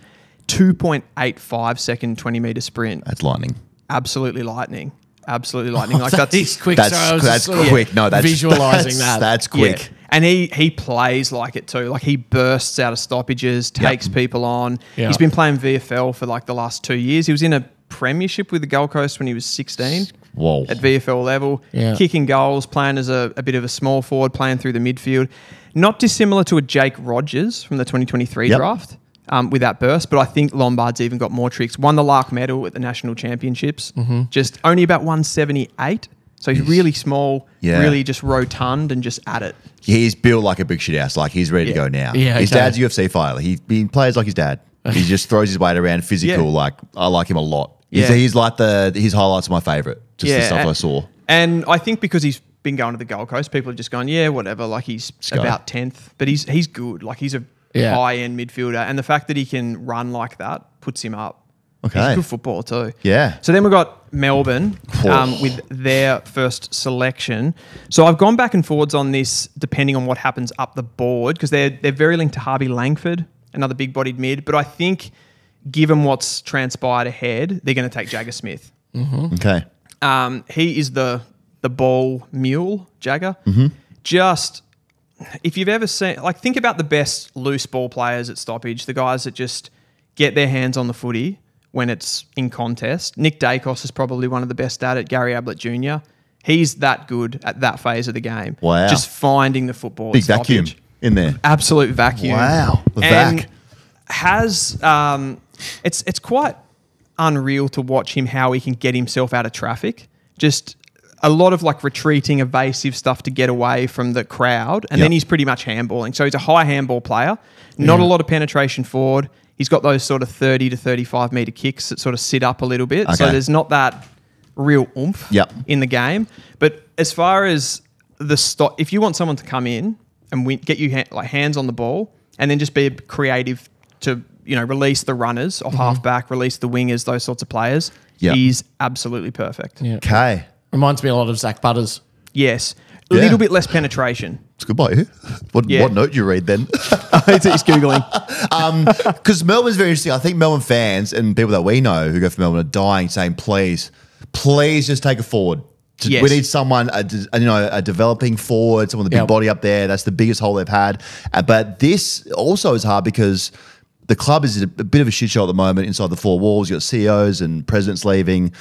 Two point eight five second twenty meter sprint, That's lightning. absolutely lightning, absolutely lightning. Like that's He's quick. That's was that's just sort of quick. No, that's visualizing that's, that. That's Yeah. quick. And he he plays like it too. Like he bursts out of stoppages, takes people on. Yeah. He's been playing VFL for like the last two years. He was in a premiership with the Gold Coast when he was 16 Whoa. at VFL level, Yeah. kicking goals, playing as a, a bit of a small forward, playing through the midfield. Not dissimilar to a Jake Rogers from the 2023 Yep. draft. Um, with that burst, but I think Lombard's even got more tricks. Won the Larke medal at the national championships, Mm-hmm. just only about 178. So he's really small, Yeah. really just rotund and just at it. He's built like a big shit house. Like he's ready to go now. Yeah, his okay. dad's a UFC fighter. He, he plays like his dad. He just throws his weight around, physical. Yeah. Like I like him a lot. He's, Yeah. he's like the his highlights are my favorite. Just the stuff and, I saw. And I think because he's been going to the Gold Coast, people have just gone, yeah, whatever. Like he's go. about tenth, but he's he's good. Like he's a Yeah. high end midfielder, and the fact that he can run like that puts him up. Okay. He's good footballer too. Yeah. So then we've got Melbourne um, with their first selection. So I've gone back and forwards on this depending on what happens up the board because they're they're very linked to Harvey Langford, another big bodied mid. But I think given what's transpired ahead, they're going to take Jagga Smith. Okay. Um, he is the the ball mule, Jagger. Mm-hmm. Just if you've ever seen, like, think about the best loose ball players at stoppage, the guys that just get their hands on the footy when it's in contest. Nick Daicos is probably one of the best at it. Gary Ablett Jr. He's that good at that phase of the game. Wow. Just finding the football. Big vacuum in there. Absolute vacuum. Wow. The And vac. has um, it's it's quite unreal to watch him how he can get himself out of traffic. Just a lot of like retreating, evasive stuff to get away from the crowd, and Yep. then he's pretty much handballing. So he's a high handball player. Not a lot of penetration forward. He's got those sort of thirty to thirty-five meter kicks that sort of sit up a little bit. So there's not that real oomph Yep. in the game. But as far as the stop, if you want someone to come in and win, get you ha- like hands on the ball, and then just be creative to you know release the runners off mm-hmm. halfback, release the wingers, those sorts of players, Yep. he's absolutely perfect. Yeah. Okay. Reminds me a lot of Zak Butters. Yes, a Yeah. little bit less penetration. It's good by you. What, Yeah. what note do you read then? he's, he's googling. Because Melbourne's very interesting. I think Melbourne fans and people that we know who go for Melbourne are dying, saying, "Please, please, just take it forward." Just- Yes. We need someone, a, de- you know, a developing forward, someone with a big Yep. body up there. That's the biggest hole they've had. Uh, but this also is hard because the club is a, a bit of a shit show at the moment inside the four walls. You've got CEOs and presidents leaving.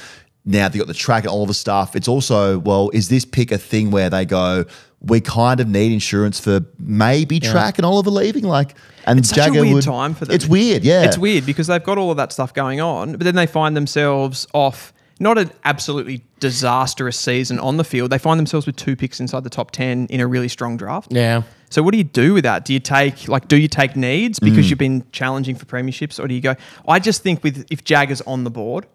Now they've got the track and all the stuff. It's also, well, is this pick a thing where they go, we kind of need insurance for maybe track and Oliver leaving? Like, and It's such a Jagga weird would- time for them. It's weird, yeah. It's weird because they've got all of that stuff going on, but then they find themselves off not an absolutely disastrous season on the field. They find themselves with two picks inside the top 10 in a really strong draft. Yeah. So what do you do with that? Do you take like do you take needs Mm. because you've been challenging for premierships or do you go I just think with if Jagga's on the board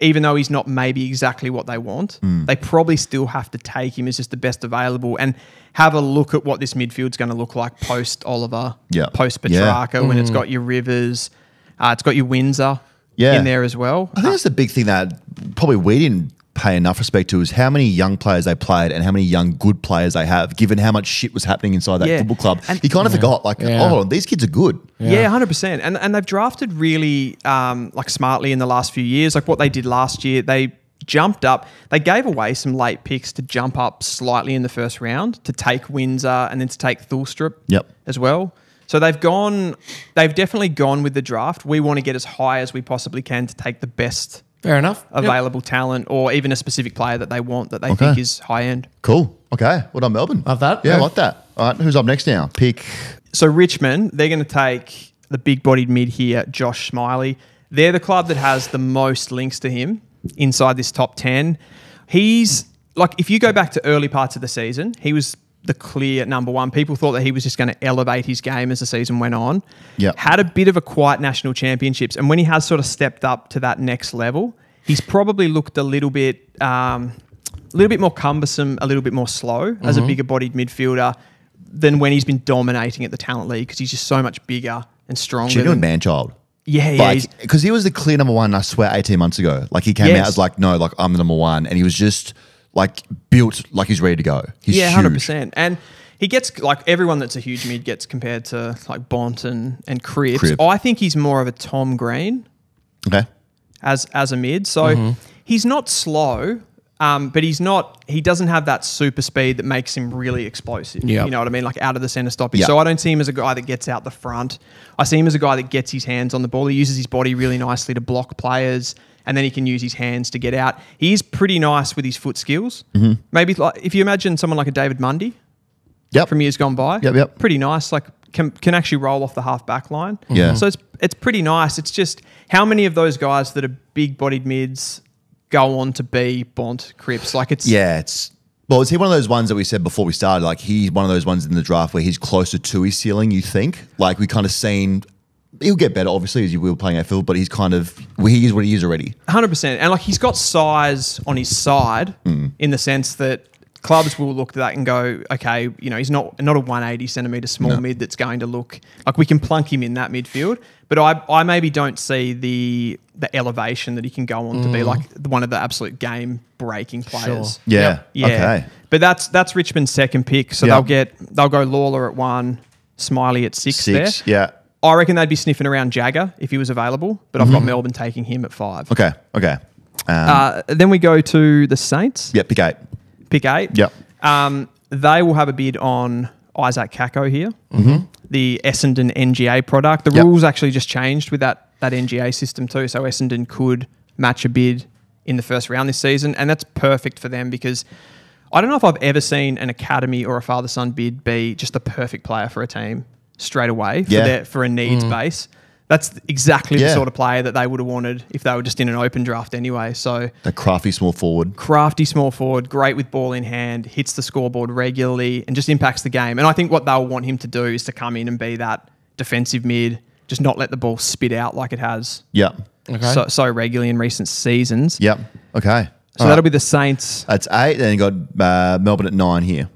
even though he's not maybe exactly what they want, Hmm. they probably still have to take him as just the best available and have a look at what this midfield's going to look like post Oliver, Yeah. post Yeah. Petracca, when it's got your Rivers, uh, it's got your Windsor Yeah. in there as well. I think that's the big thing that probably we didn't pay enough respect to is how many young players they played and how many young good players they have, given how much shit was happening inside that Yeah. football club. And- you kind of forgot, like, Yeah. oh, these kids are good. Yeah, hundred percent. And and they've drafted really um, like smartly in the last few years. Like what they did last year, they jumped up. They gave away some late picks to jump up slightly in the first round to take Windsor and then to take Tholstrup Yep. as well. So they've gone. They've definitely gone with the draft. We want to get as high as we possibly can to take the best Fair enough. Yep. available talent or even a specific player that they want that they Okay. think is high end. Cool. Okay. Well done, Melbourne. Love that. Yeah, I Yeah. like that. All right. Who's up next now? Pick. So Richmond, they're going to take the big-bodied mid here, Josh Smillie. They're the club that has the most links to him inside this top ten. He's like, if you go back to early parts of the season, he was the clear number one. People thought that he was just going to elevate his game as the season went on. Yep. Had a bit of a quiet national championships, and when he has sort of stepped up to that next level, he's probably looked a little bit. Um, a little bit more cumbersome, a little bit more slow as Mm-hmm. a bigger bodied midfielder than when he's been dominating at the talent league because he's just so much bigger and stronger. Genuine man child. Yeah, yeah. because he was the clear number one, I swear, 18 months ago. Like, he came Yes. out as like, no, like, I'm the number one. And he was just like built like he's ready to go. He's yeah, hundred percent. And he gets like everyone that's a huge mid gets compared to like Bont and and Cripps. Crib. I think he's more of a Tom Green Okay. as as a mid. So Mm-hmm. he's not slow, um, but he's not. He doesn't have that super speed that makes him really explosive. Yep. You know what I mean? Like out of the center stoppage. Yeah. So I don't see him as a guy that gets out the front. I see him as a guy that gets his hands on the ball. He uses his body really nicely to block players. And then he can use his hands to get out. He is pretty nice with his foot skills. Mm-hmm. Maybe like if you imagine someone like a David Mundy Yep. from years gone by, Yep, yep. pretty nice. Like can, can actually roll off the half back line. Yeah. So it's it's pretty nice. It's just how many of those guys that are big bodied mids go on to be Bont Cripps? Like it's Yeah, it's well, is he one of those ones that we said before we started? Like he's one of those ones in the draft where he's closer to his ceiling. You think? Like we kind of seen. He'll get better, obviously, as you will playing outfield, but he's kind of he is what he is already. hundred percent. And like he's got size on his side Mm. in the sense that clubs will look at that and go, okay, you know, he's not not a one eighty centimeter small No. mid that's going to look like we can plunk him in that midfield. But I I maybe don't see the the elevation that he can go on to be like one of the absolute game breaking players. Sure. Yeah. Yep. Yeah. Okay. But that's that's Richmond's second pick. So Yeah. they'll get they'll go Lalor at one, Smillie at six, Six. there. Yeah. I reckon they'd be sniffing around Jagga if he was available, but I've got Melbourne taking him at five. Mm-hmm. Okay. Okay. Um, Uh, then we go to the Saints, yeah. Pick eight. pick eight. Yep. Um, they will have a bid on Isaac Kako here, Mm-hmm. the Essendon NGA product. The Yep. rules actually just changed with that that NGA system too, so Essendon could match a bid in the first round this season, and that's perfect for them because I don't know if I've ever seen an academy or a father son bid be just the perfect player for a team straight away for Yeah. their for a needs base. That's exactly the sort of player that they would have wanted if they were just in an open draft anyway. So a crafty small forward. crafty small forward, great with ball in hand, hits the scoreboard regularly, and just impacts the game. And I think what they'll want him to do is to come in and be that defensive mid, just not let the ball spit out like it has Yep. Okay. so, so regularly in recent seasons. Yep. Okay. So that'll be the Saints. That's eight. Then you got uh, Melbourne at nine here.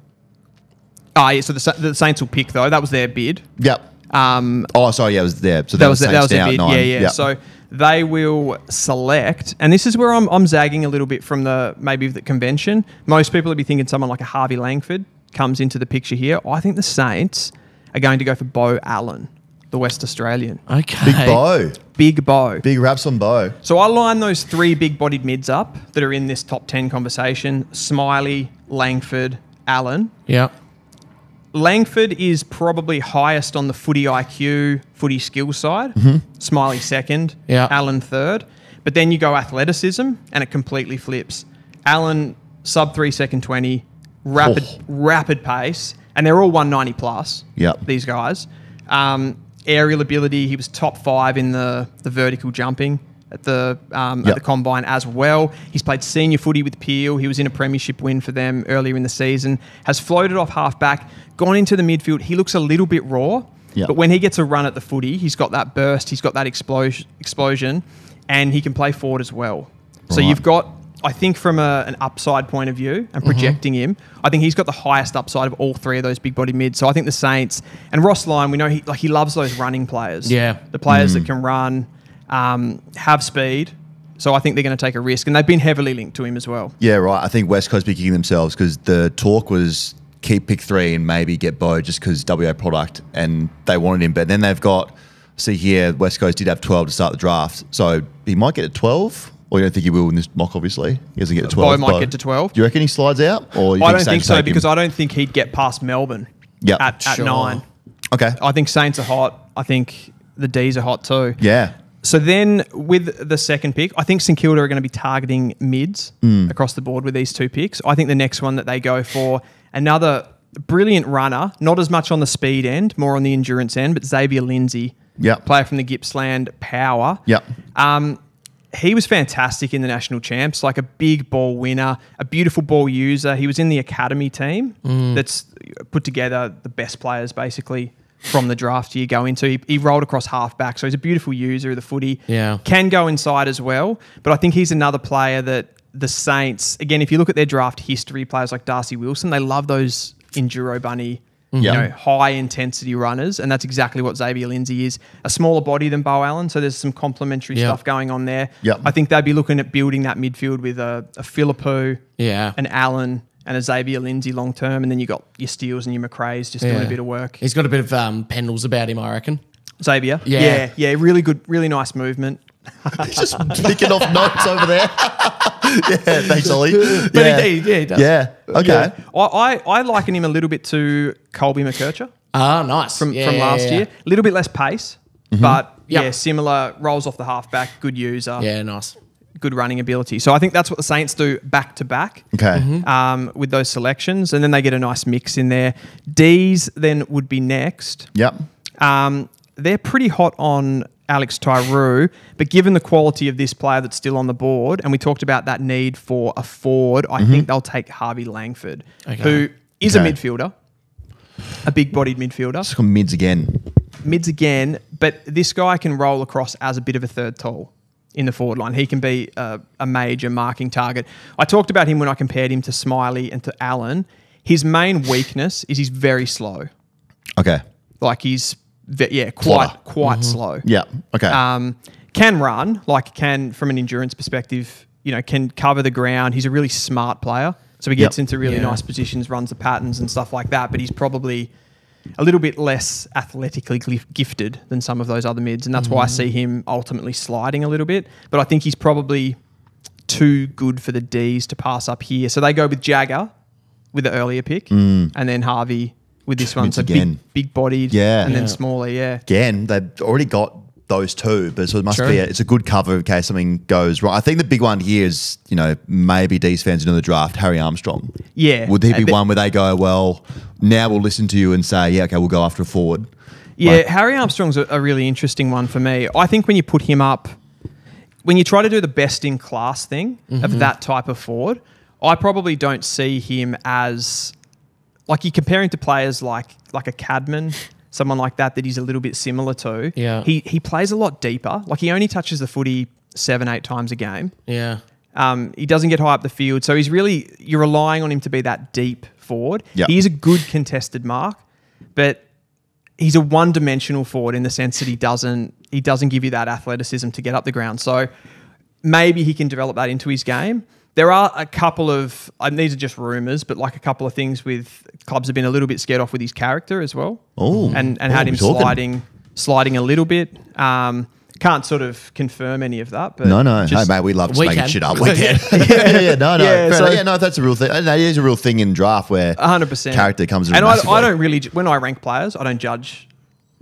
Ah, yeah, so the, the Saints will pick though. That was their bid. Yep. Um, Oh, sorry. Yeah, it was there. So that was that Saints was their bid. Yeah, yeah. Yep. So they will select, and this is where I'm, I'm zagging a little bit from the maybe the convention. Most people would be thinking someone like a Harvey Langford comes into the picture here. I think the Saints are going to go for Bo Allen, the West Australian, Okay. Big Bo. big Bo. Big raps on Bo. So I line those three big-bodied mids up that are in this top ten conversation: Smillie, Langford, Allen. Yeah. Langford is probably highest on the footy IQ, footy skill side. Smillie second, Yeah. Allen third. But then you go athleticism, and it completely flips. Allen sub three second twenty, rapid Oh. rapid pace, and they're all one ninety plus. Yep. these guys. Um, aerial ability, he was top five in the the vertical jumping. At the um, Yep. at the combine as well. He's played senior footy with Peel. He was in a premiership win for them earlier in the season. Has floated off halfback, gone into the midfield. He looks a little bit raw, Yep. but when he gets a run at the footy, he's got that burst. He's got that explosion, explosion, and he can play forward as well. So you've got, I think, from a, an upside point of view and projecting him, I think he's got the highest upside of all three of those big body mids. So I think the Saints and Ross Lyon, we know he like he loves those running players. Yeah. the players that can run, um, have speed. So I think they're going to take a risk, and they've been heavily linked to him as well. Yeah, right. I think West Coast be kicking themselves because the talk was keep pick three and maybe get Bo just because WA product and they wanted him. But then they've got, see here, West Coast did have 12 to start the draft. So he might get a 12, or you don't think he will in this mock, obviously? He doesn't get a 12. Bo might get to 12. Do you reckon he slides out? Or you I don't think so take him? because I don't think he'd get past Melbourne. Yep. at, at Sure. nine. Okay. I think Saints are hot. I think the D's are hot too. Yeah. So then, with the second pick, I think St Kilda are going to be targeting mids Hmm. across the board with these two picks. I think the next one that they go for another brilliant runner, not as much on the speed end, more on the endurance end, but Xavier Lindsay, Yep. player from the Gippsland Power. Yep. Um, he was fantastic in the national champs, like a big ball winner, a beautiful ball user. He was in the academy team that's put together the best players basically from the draft year go into. He, he rolled across halfback, so he's a beautiful user of the footy. Yeah. Can go inside as well, but I think he's another player that the Saints, again, if you look at their draft history, players like Darcy Wilson, they love those enduro bunny mm-hmm. you Yeah. know, high intensity runners, and that's exactly what Xavier Lindsay is. A smaller body than Bo Allen, so there's some complementary Yeah. stuff going on there. Yep. I think they'd be looking at building that midfield with a, a Phillipou, Yeah. an Allen, and a Xavier Lindsay long term, and then you got your Steels and your Macrae's just doing a bit of work. He's got a bit of um, pendles about him, I reckon. Xavier, Yeah. yeah, yeah, really good, really nice movement. He's just picking off notes over there. yeah, thanks, Ollie. But yeah. he, yeah, he does. Yeah. Okay. Yeah. I, I, I liken him a little bit to Colby McKercher. Ah, nice. from, Yeah, from yeah, last yeah. year. A little bit less pace, Mm-hmm. but Yep. yeah, similar rolls off the halfback, good user, Yeah, nice. Good running ability. So I think that's what the Saints do back to back. Okay. Um, with those selections, and then they get a nice mix in there. D's then would be next. Yep. Um, they're pretty hot on Alix Tauru, but given the quality of this player that's still on the board, and we talked about that need for a forward, I think they'll take Harvey Langford, Okay. who is Okay. a midfielder, a big-bodied midfielder Let's mids again. mids again, but this guy can roll across as a bit of a third tall in the forward line. He can be a, a major marking target. I talked about him when I compared him to Smillie and to Allen. His main weakness is he's very slow. Okay. Like he's ve- yeah, quite Plotter. quite slow. Yeah. Okay. Um, can run, like can from an endurance perspective, you know, can cover the ground. He's a really smart player. So he gets Yep. into really Yeah. nice positions, runs the patterns and stuff like that, but he's probably a little bit less athletically gifted than some of those other mids, and that's why I mm. see him ultimately sliding a little bit. But I think he's probably too good for the D's to pass up here. So they go with Jagga with the earlier pick, mm. and then Harvey with this one. Mids So again. big, big bodied, Yeah. and then smaller, yeah. again, they've already got those two, but so it must be a, it's a good cover in case something goes wrong. I think the big one here is you know maybe D's fans know the draft Harry Armstrong. Yeah. would he be one where they go well? Now we'll listen to you and say yeah, okay, we'll go after a forward. Yeah, Like- Harry Armstrong's a, a really interesting one for me. I think when you put him up, when you try to do the best in class thing Mm-hmm. of that type of forward, I probably don't see him as like you're comparing to players like like a Cadman, someone like that that he's a little bit similar to. Yeah. he he plays a lot deeper. Like he only touches the footy seven eight times a game. Yeah. Um, he doesn't get high up the field, so he's really you're relying on him to be that deep forward. Yep. He is a good contested mark, but he's a one-dimensional forward in the sense that he doesn't he doesn't give you that athleticism to get up the ground. So maybe he can develop that into his game. There are a couple of and these are just rumors, but like a couple of things with clubs have been a little bit scared off with his character as well. Oh. and and had him talking. sliding sliding a little bit. Um, can't sort of confirm any of that, but No, no, just- hey, mate, we love just We making can. shit up. We can. yeah, yeah, yeah, no, no, Yeah, so- yeah, no, that's a real thing. That is a real thing in draft where hundred percent character comes in. And I. I don't really when I rank players, I don't judge.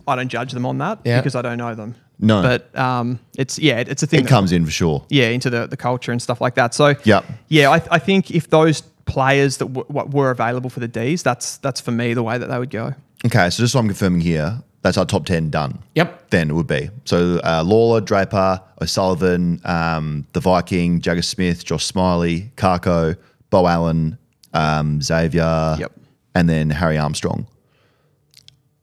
I don't judge them on that Yeah. because I don't know them. No. but um, it's yeah, it's a thing. It that- comes in for sure. yeah into the the culture and stuff like that. So Yep. yeah, I, I think if those players that w- what were available for the D's, that's that's for me the way that they would go. Okay, so just so I'm confirming here, that's our top ten done. Yep. then it would be. So uh, Lalor, Draper, O'Sullivan, um, the Viking, Jagga Smith, Josh Smillie, Kako, Bo Allen, um, Xavier, Yep. and then Harry Armstrong.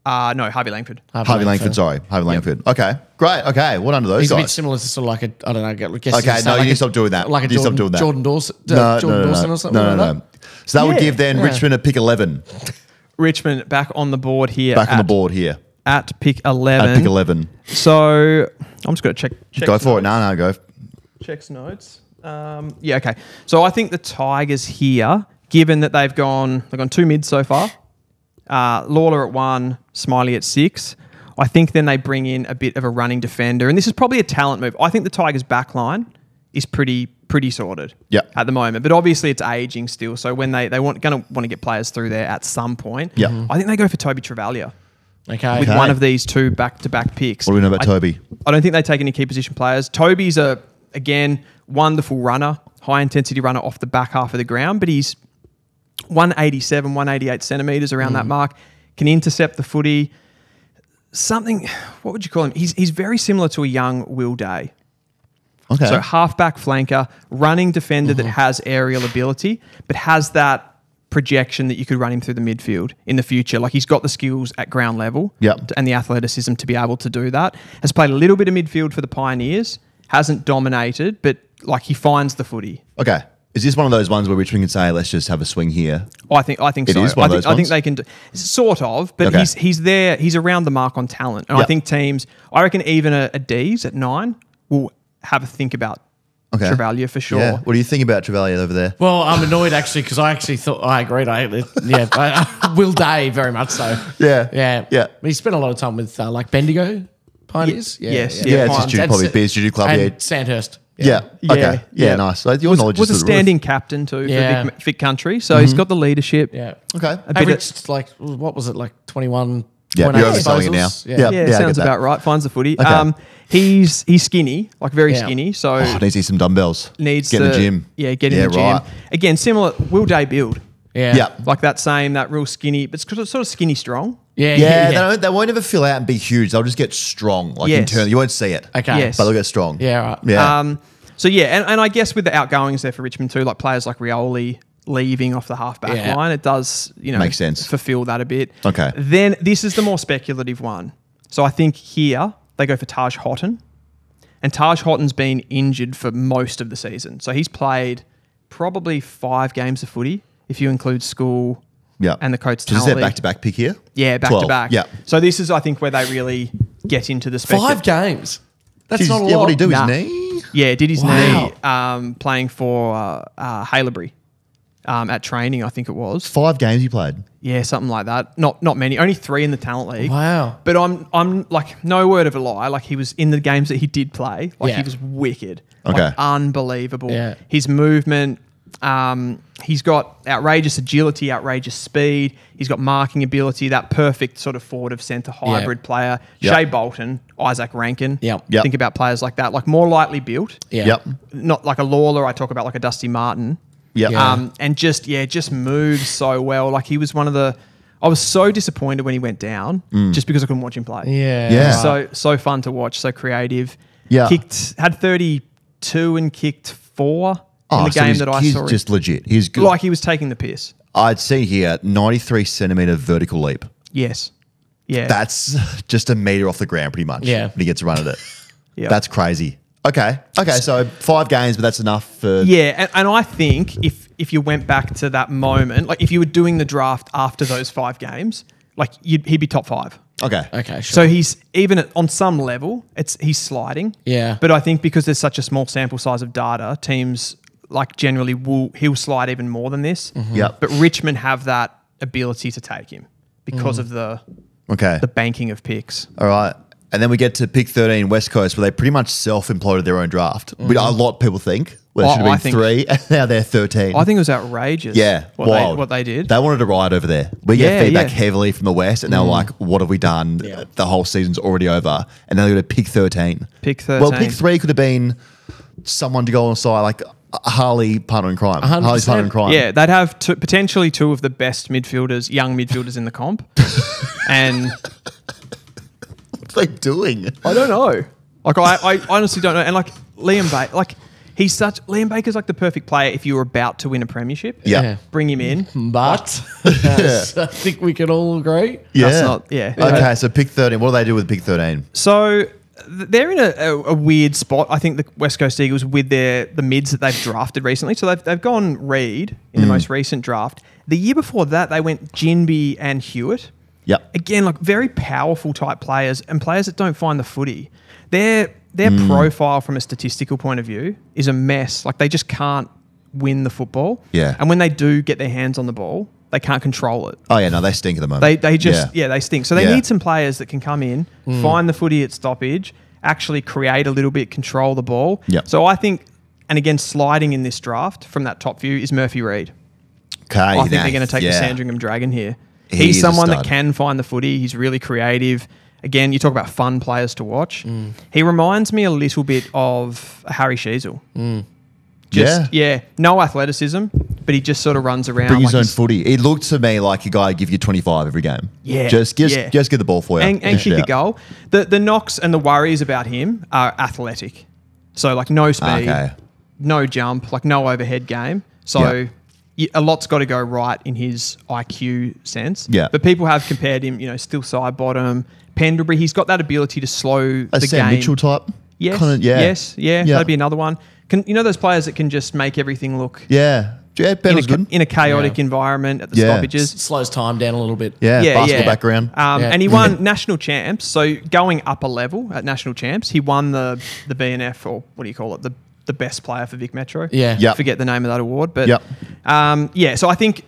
Uh, no, Harvey Langford. Harvey Langford, sorry. Harvey Langford. Okay, great. Okay, what under those He's a bit guys. similar to sort of like a I don't know. I guess Okay, you'd say no, you like need a- stop doing that. Like a You need to stop Jordan, doing that. Jordan Dawson, uh, No, Jordan no, no, Dawson or something No, like no, that. no. So that would Yeah, give then yeah. Richmond a pick 11 Richmond back on the board here. back on the at- board here at pick 11. at pick 11. So I'm just going to check. check Go some for it. No, no, go. Checks notes. Um, yeah, okay. So I think the Tigers here, given that they've gone, they've gone two mids so far. Uh, Lalor at one, Smillie at six. I think then they bring in a bit of a running defender, and this is probably a talent move. I think the Tigers' back line is pretty pretty sorted. Yep. At the moment, but obviously it's aging still. So when they they want going to want to get players through there at some point. Yep. I think they go for Tobie Travaglia Okay. with Okay. one of these two back to back picks. What do we know about I- Toby? I don't think they take any key position players. Toby's a again wonderful runner, high intensity runner off the back half of the ground, but he's 187, 188 centimeters around Hmm. that mark. Can intercept the footy. Something. What would you call him? He's he's very similar to a young Will Day. Okay. So halfback flanker, running defender that has aerial ability, but has that projection that you could run him through the midfield in the future. Like he's got the skills at ground level Yep. and the athleticism to be able to do that. Has played a little bit of midfield for the Pioneers, hasn't dominated, but like he finds the footy. okay. Is this one of those ones where Richmond can say, let's just have a swing here? I think I think It so. is one I of think those I think ones? they can do sort of, but Okay. he's he's there. He's around the mark on talent, and I Yep. think teams. I reckon even a, a D's at nine will have a think about Okay. Travaglia for sure. Yeah. What do you think about Travaglia over there? Well, I'm annoyed actually because I actually thought I agreed. I yeah, I, Will Day very much so. Yeah. yeah, Yeah. He spent a lot of time with uh, like Bendigo Pioneers. Ye- yes, Yeah, it's fine. just Judy, And probably Sa- Beers Judy Club. and Yeah. Sandhurst. Yeah. Yeah, Okay. Yeah, yeah. nice. So your was, knowledge was is a through the roof. standing captain too Yeah. for Vic, Vic Country, so he's got the leadership. Yeah, Okay. A bit averaged like what was it like 21? Yeah, you're overselling it now. disposals? Yeah. Yeah, Yeah, I sounds about right. Finds the footy. Okay. Um, he's he's skinny, like very Yeah. skinny. So Oh, needs to eat some dumbbells. needs get in the gym. Yeah, get in Yeah, the gym. right. Again, similar. Will Day build yeah, Yeah. like that same that real skinny, but it's sort of skinny strong. Yeah, Yeah, yeah. They, don't, they won't ever fill out and be huge. They'll just get strong, like Yes. internally. You won't see it. Okay. Yes. But they'll get strong. Yeah, right. Yeah. Um, so yeah, and, and I guess with the outgoings there for Richmond too, like players like Rioli leaving off the halfback Yeah. line, it does you know Makes sense. fulfill that a bit. Okay. Then this is the more speculative one. So I think here they go for Taj Hotton, and Taj Hotton's been injured for most of the season, so he's played probably five games of footy if you include school. Yeah. and the Coates So is Talent that back to back pick here? Yeah, back 12. to back. Yeah. So this is, I think, where they really get into the spec. Five games. That's Jeez, not a lot. yeah, what do you do? Nah. His knee? Yeah, did his Wow. knee um, playing for uh, uh, Haileybury um, at training, I think it was. Five games he played. Yeah, something like that. Not not many, only three in the talent league. Wow. But I'm I'm like no word of a lie. Like he was in the games that he did play. Like Yeah. he was wicked. Okay. Like, unbelievable. Yeah. His movement. Um, he's got outrageous agility, outrageous speed. He's got marking ability. That perfect sort of forward of centre hybrid player. Yep. Shai Bolton, Isaac Rankine. Yep. Yep. Think about players like that. Like more lightly built. Yeah. Yep. Not like a Lalor. I talk about like a Dusty Martin. Yep. Yeah. Um, and just yeah, just moves so well. Like he was one of the. I was so disappointed when he went down, just because I couldn't watch him play. Yeah. Yeah. So so fun to watch. So creative. Yeah. Kicked had thirty two and kicked four Oh, in the so game that I he's saw. just legit. He's good. like he was taking the piss. I'd see here 93 centimeter vertical leap. Yes. Yeah. That's just a meter off the ground, pretty much. Yeah. When he gets to run at it. Yeah. That's crazy. Okay. Okay. So five games, but that's enough for. Yeah, and, and I think if if you went back to that moment, like if you were doing the draft after those five games, like you'd, he'd be top five. Okay. Okay. Sure. So he's even at, on some level, it's he's sliding. Yeah. But I think because there's such a small sample size of data, teams like generally will he'll slide even more than this. Mm-hmm. Yep. But Richmond have that ability to take him because mm. of the Okay. the banking of picks. All right. And then we get to pick 13, West Coast, where they pretty much self imploded their own draft. Which mm. a lot of people think. Where they Oh, should have been think- three, and now they're 13. I think it was outrageous. yeah, what wild. they what they did. They wanted to ride over there. We get Yeah, feedback yeah. heavily from the West, and they're mm. like, "What have we done? Yeah. The whole season's already over." And now they're going to pick 13. Pick 13. Well, pick three could have been someone to go on side, like Harley partner in crime. hundred Harley's partner in crime. Yeah, they'd have two, potentially two of the best midfielders, young midfielders in the comp. and What are they doing? I don't know. Like I, I honestly don't know. And like Liam Bay, like He's such Liam Baker's like the perfect player if you were about to win a premiership. Yeah. Yeah. Bring him in. But yes, I think we can all agree. Yeah. That's not- yeah. Okay, so pick 13. What do they do with pick 13? So th- they're in a, a, a weird spot. I think the West Coast Eagles with their the mids that they've drafted recently. So they've, they've gone Reid in the Mm. most recent draft. The year before that, they went Ginbey and Hewett. Yep. Again, like very powerful type players and players that don't find the footy. Their their Mm. profile from a statistical point of view is a mess. Like they just can't win the football. Yeah. And when they do get their hands on the ball, they can't control it. Oh, yeah, no, they stink at the moment. They, they just yeah. they stink. So they Yeah. need some players that can come in, find the footy at stoppage, actually create a little bit, control the ball. Yep. So I think, and again, sliding in this draft from that top view is Murphy Reid. Okay, I think nah, they're going to take yeah. the Sandringham Dragon here. He He's someone that can find the footy. He's really creative. Again, you talk about fun players to watch. Mm. He reminds me a little bit of Harry Sheezel. Yeah. Just, yeah. no athleticism, but he just sort of runs around. Bring his like own footy. It looked to me like a guy give you 25 every game. Yeah, Just, just, yeah. just get the ball for you. and, and kick a goal. The the knocks and the worries about him are athletic. So like no speed, Okay. no jump, like no overhead game. So Yeah. a lot's got to go right in his IQ sense. Yeah. But people have compared him, you know, Steele Sidebottom. Pendlebury, he's got that ability to slow A the Sam game. Mitchell type? Yes. Kinda- yeah. Yes. Yeah, Yeah. That'd be another one. Can you know those players that can just make everything look Yeah. Yeah, Ben in, a, good. in a chaotic Yeah. environment at the Yeah. stoppages? slows time down a little bit. yeah, yeah basketball background. Um, Yeah. And he won national champs. So going up a level at national champs, he won the the BNF or what do you call it? The the best player for Vic Metro. Yeah. Yep. Forget the name of that award, but Yep. um, yeah. So I think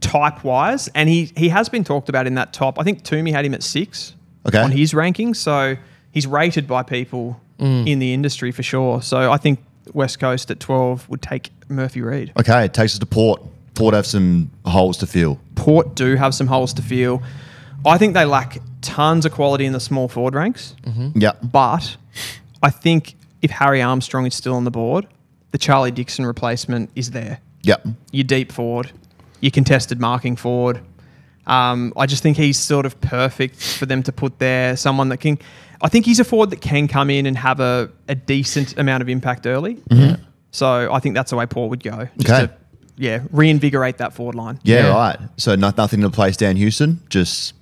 type wise, and he he has been talked about in that top. I think Twomey had him at six Okay. on his ranking, So he's rated by people Mm. in the industry for sure. So I think West Coast at twelve would take Murphy Reid. Okay, it takes us to Port. Port have some holes to fill. Port do have some holes to fill. I think they lack tons of quality in the small forward ranks. Yep. But I think if Harry Armstrong is still on the board, the Charlie Dixon replacement is there. Yep. Your deep forward, your contested marking forward. Um, I just think he's sort of perfect for them to put there. Someone that can, I think he's a forward that can come in and have a, a decent amount of impact early. Mm-hmm. So I think that's the way Port would go. Just Okay. to, yeah, reinvigorate that forward line. Yeah, Yeah. right. So no, nothing to place Dan Houston. Just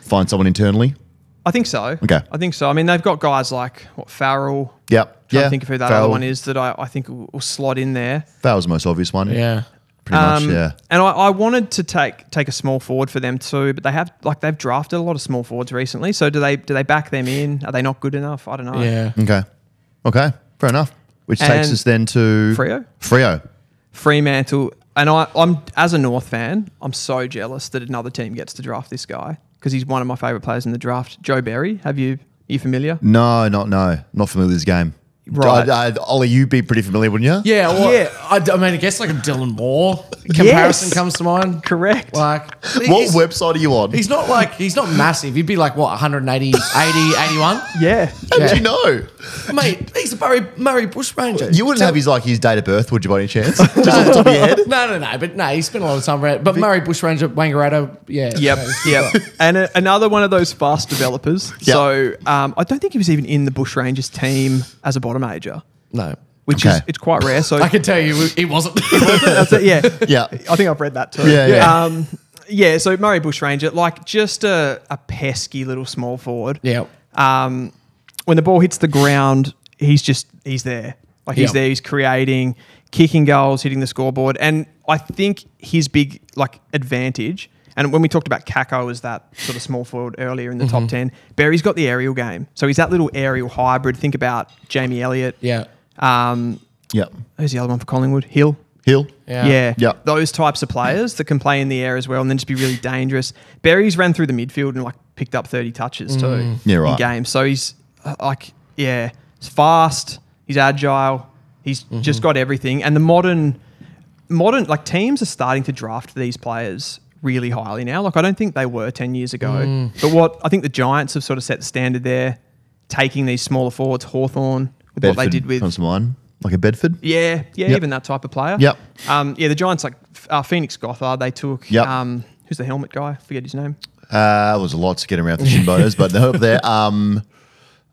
find someone internally. I think so. Okay. I think so. I mean, they've got guys like what Farrell. Yep. Trying yeah. to think of who that Farrell- other one is that I, I think will, will slot in there. Farrell's the most obvious one. Yeah. Pretty much. Um, Yeah. And I, I wanted to take take a small forward for them too, but they have like they've drafted a lot of small forwards recently. So do they do they back them in? Are they not good enough? I don't know. Yeah. Okay. Okay. Fair enough. Which takes us then to Freo? Frio. Fremantle, and I, I'm as a North fan, I'm so jealous that another team gets to draft this guy because he's one of my favourite players in the draft. Joe Berry, have you? Are you familiar? No, not no. Not familiar with this game. Right. I, I, Ollie, you'd be pretty familiar, wouldn't you? Yeah, well, Yeah. I, I mean, I guess like a Dylan Moore comparison Yes. comes to mind. Correct. Like, What website are you on? he's not like he's not massive. He'd be like what 180, 80, 81. yeah. How did Yeah. you know? Mate, he's a Murray Murray Bushranger. You wouldn't Tell- have his like his date of birth, would you, by any chance? Just off the top of your head. No, no, no. But no, he spent a lot of time around. But Murray Bushranger, Wangaratta, yeah. Yep, no, yep. and a, another one of those fast developers. Yep. So um, I don't think he was even in the Bushrangers team as a bottom major, No. which Okay. is it's quite rare. So I can tell you it wasn't. that's it. Yeah, Yeah. I think I've read that too. Yeah, yeah. Um, yeah. So Murray Bushranger, like just a, a pesky little small forward. yeah. Um, when the ball hits the ground, he's just he's there. Like he's Yep. there. He's creating, kicking goals, hitting the scoreboard, and I think his big like advantage. And when we talked about Kako as that sort of small forward earlier in the Mm-hmm. top ten, Berry's got the aerial game. So he's that little aerial hybrid. Think about Jamie Elliott. Yeah. Um, Yep. who's the other one for Collingwood? Hill. Hill. Yeah. Yeah. Yep. Those types of players that can play in the air as well and then just be really dangerous. Berry's ran through the midfield and like picked up 30 touches too Mm. Yeah, right. in games. So he's uh, like, yeah, he's fast, he's agile, he's Mm-hmm. just got everything. And the modern, modern, like teams are starting to draft these players really highly now. Like I don't think they were 10 years ago. Mm. But what I think the Giants have sort of set the standard there, taking these smaller forwards, Hawthorn with what they did with comes to mind. Like a Bedford. yeah, yeah, Yep. even that type of player. Yep. Um, yeah, the Giants like uh, Phoenix Gothard. They took. Yep. Um, who's the helmet guy? Forget his name. Uh, was a lot to get around the shin boners, but they're up there. Um,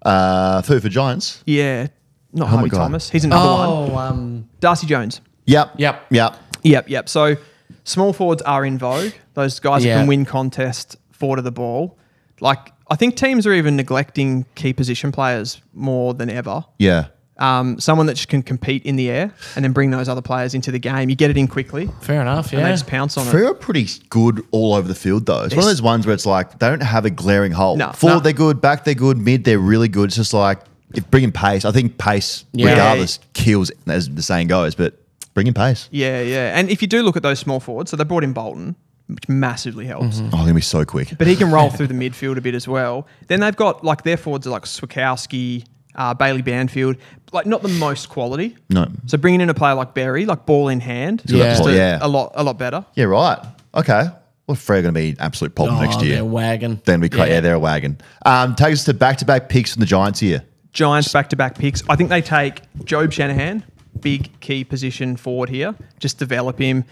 uh, food for Giants. Yeah, not Helmet Harvey guy. Thomas. He's another one. Oh, um, Darcy Jones. Yep. Yep. Yep. Yep, yep. So small forwards are in vogue. Those guys Yeah. who can win contests, forward of the ball. Like I think teams are even neglecting key position players more than ever. Yeah. Um, someone that can compete in the air and then bring those other players into the game. You get it in quickly, Fair enough. and they just pounce on it. Freo are pretty good all over the field, though. It's one of those ones where it's like they don't have a glaring hole. No. Forward, No. they're good. Back, they're good. Mid, they're really good. It's just like if bringing pace. I think pace, Yeah. regardless, kills, as the saying goes. But bringing pace. Yeah, yeah. And if you do look at those small forwards, so they brought in Bolton, which massively helps. Oh, they're gonna be so quick. But he can roll through the midfield a bit as well. Then they've got like their forwards are like Switkowski, uh, Bailey Banfield, like not the most quality. No. So bringing in a player like Berry, like ball in hand, Yeah. just a, Yeah. a lot, a lot better. Yeah. Right. Okay. Well, Freo are gonna be an absolute problem Oh, next year. they're a wagon. Then we create. Yeah. they're a wagon. Um, take us to back-to-back picks from the Giants here. Giants back to back picks. I think they take Jobe Shanahan, big key position forward here. Just develop him.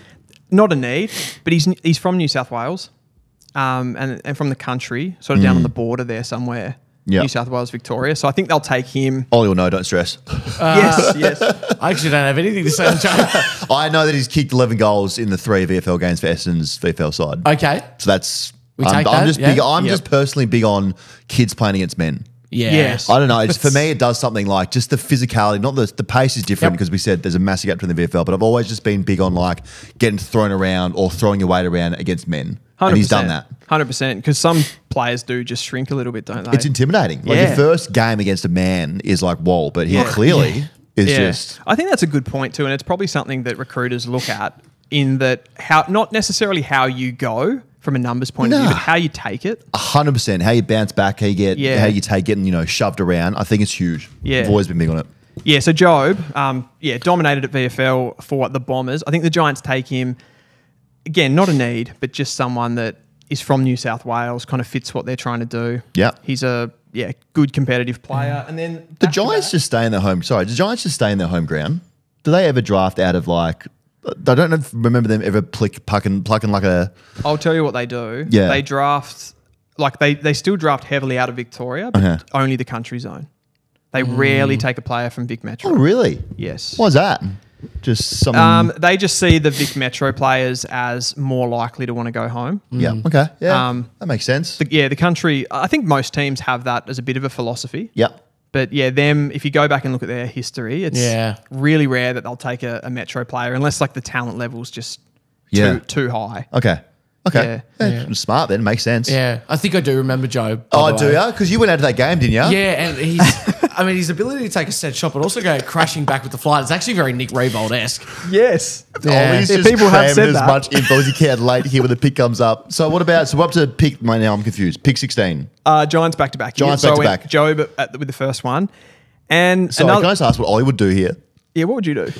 Not a need, but he's he's from New South Wales, um, and and from the country, sort of down on the border there somewhere. Yeah. New South Wales, Victoria. So I think they'll take him. Ollie will know. Don't stress. yes, yes. I actually don't have anything to say on Joe. I know that he's kicked 11 goals in the three VFL games for Essendon's VFL side. okay. So that's. We I'm, take I'm that, just yeah? big. I'm Yep. just personally big on kids playing against men. Yeah. Yes. I don't know. It's, for me, it does something like just the physicality. Not the the pace is different Yep. because we said there's a massive gap between the VFL, but I've always just been big on like getting thrown around or throwing your weight around against men, and he's done that. Hundred percent. Because some players do just shrink a little bit, don't they? It's intimidating. Like Yeah. your first game against a man is like whoa, but he Yeah. clearly is yeah. just I think that's a good point too, and it's probably something that recruiters look at in that how not necessarily how you go from a numbers point of view, but how you take it. hundred percent how you bounce back, how you get, Yeah. how you take getting you know shoved around. I think it's huge. Yeah. I've always been big on it. Yeah, so Jobe, um, yeah, dominated at VFL for the Bombers. I think the Giants take him again, not a need, but just someone that is from New South Wales, kind of fits what they're trying to do. Yeah. he's a yeah good competitive player, and then The Giants just stay in their home. Sorry, the Giants just stay in their home ground. Do they ever draft out of like? I don't remember them ever plick, plucking, plucking like a. I'll tell you what they do. Yeah. They draft like they they still draft heavily out of Victoria, but Uh-huh. only the country zone. They rarely take a player from Vic Metro. Oh, really? Yes. Why's that? Just some. Um, they just see the Vic Metro players as more likely to want to go home. yeah. Okay. Yeah. Um, that makes sense. The- yeah, the country. I think most teams have that as a bit of a philosophy. yep. But yeah, them. If you go back and look at their history, it's Yeah. really rare that they'll take a, a Metro player unless like the talent level's just too Yeah. too high. Okay. Okay. Yeah. Yeah, Smart then. Makes sense. Yeah. I think I do remember Joe. by Oh, the do way. ya? Because you went out to that game, didn't you? Yeah, and he's. I mean, his ability to take a set shot, but also go crashing back with the flight is actually very Nick Riewoldt esque. Yes. Yeah. Ollie's Yeah, just people have crammed said as that. much info as he can late here when the pick comes up. So what about? So we're up to pick. My now I'm confused. Pick 16. Uh, Giants back to back. Giants so I went back-to-back. Jobe at the, with the first one, and So another, can I just ask what Ollie would do here? yeah, what would you do?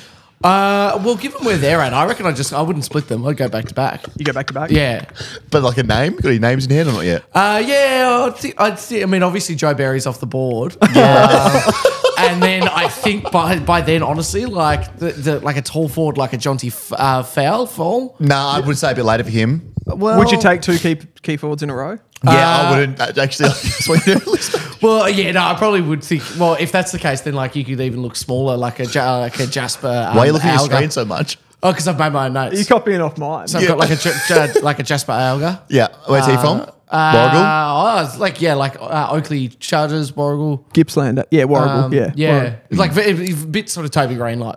Uh, well, given where they're at, I reckon I just I wouldn't split them. I'd go back to back. You go back to back. Yeah. But like a name? Got any names in hand or not yet? Uh, yeah, I'd thi- I'd thi- I mean, obviously Joe Berry's off the board. Yeah. and then I think by by then, honestly, like the, the like a tall forward like a Jonty F- uh, Fowl fall. Nah, I would say a bit later for him. Well, Would you take two key key forwards in a row? Yeah, Uh, I wouldn't uh, actually. that's what you listen. Well, yeah, no, I probably would think. Well, if that's the case, then like you could even look smaller, like a like a Jasper. Um, Why are you looking at your screen so much? Oh, because I've made my own notes. You're copying off mine. so I've got like a Ja- Ja- like a Jasper Alger. Yeah. Where's he from? Uh, oh, it's like yeah, like uh, Oakleigh Chargers, Warragul. Gippsland. Yeah, Warragul. Um, yeah. yeah, Warragul. It's like a, a bit sort of Toby Greene like.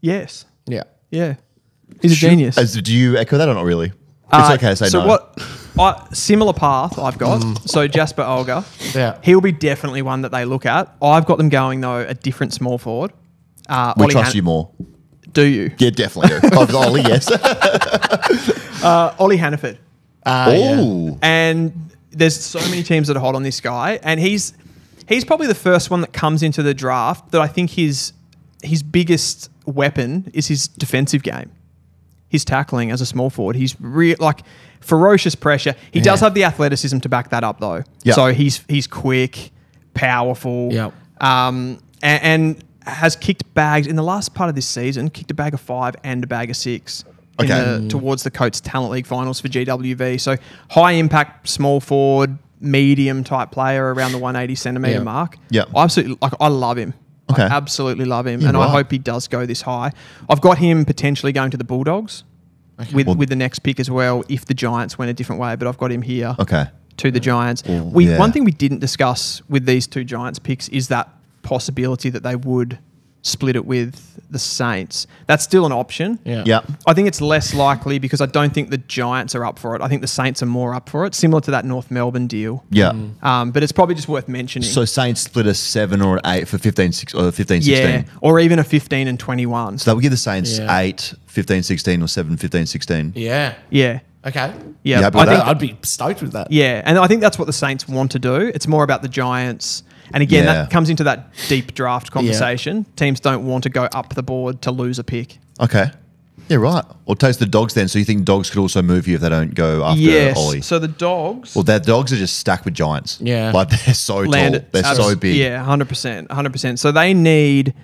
Yes. Yeah. Yeah. He's a genius. As, do you echo that or not really? It's Uh, okay to say so no. what? I, similar path I've got. So Jasper Alger. Yeah. He'll be definitely one that they look at. I've got them going though a different small forward. Uh, We Ollie trust Han- you more. Do you? Yeah, definitely. do. Ollie, yes. Uh, Ollie Hannaford. oh. and there's so many teams that are hot on this guy, and he's he's probably the first one that comes into the draft that I think his his biggest weapon is his defensive game, his tackling as a small forward. He's real like ferocious pressure. He does have the athleticism to back that up though. Yeah. So he's he's quick, powerful. Yep. Um, and, and has kicked bags in the last part of this season. Kicked a bag of five and a bag of six. Okay. the- towards the Coates Talent League finals for GWV. So high impact, small forward, medium type player around the 180 centimeter Yeah. mark. Yeah. I absolutely like. I love him. Okay. I absolutely love him, Yeah, and I hope he does go this high. I've got him potentially going to the Bulldogs with Well- with the next pick as well, if the Giants went a different way. But I've got him here Okay. to the Giants. Well, we yeah. one thing we didn't discuss with these two Giants picks is that possibility that they would split it with the Saints. That's still an option. Yeah. Yep. I think it's less likely because I don't think the Giants are up for it. I think the Saints are more up for it, similar to that North Melbourne deal. Yeah. Um, but it's probably just worth mentioning. So Saints split a seven or an eight for 15, six, or 15, 16. yeah, or even a 15 and 21. So that would give the Saints Yeah. eight, 15, 16 or 7, 15, 16. Yeah. yeah. Okay. Yeah, You I think? I'd be stoked with that. Yeah, and I think that's what the Saints want to do. It's more about the Giants. And again, Yeah. that comes into that deep draft conversation. Teams don't want to go up the board to lose a pick. Okay. Yeah, right. Or taste the dogs then. So you think dogs could also move you if they don't go after yes. Ollie? So the dogs well, their dogs are just stacked with giants. Yeah. Like they're so land tall. They're abs- so big. Yeah, hundred percent, hundred percent. So they need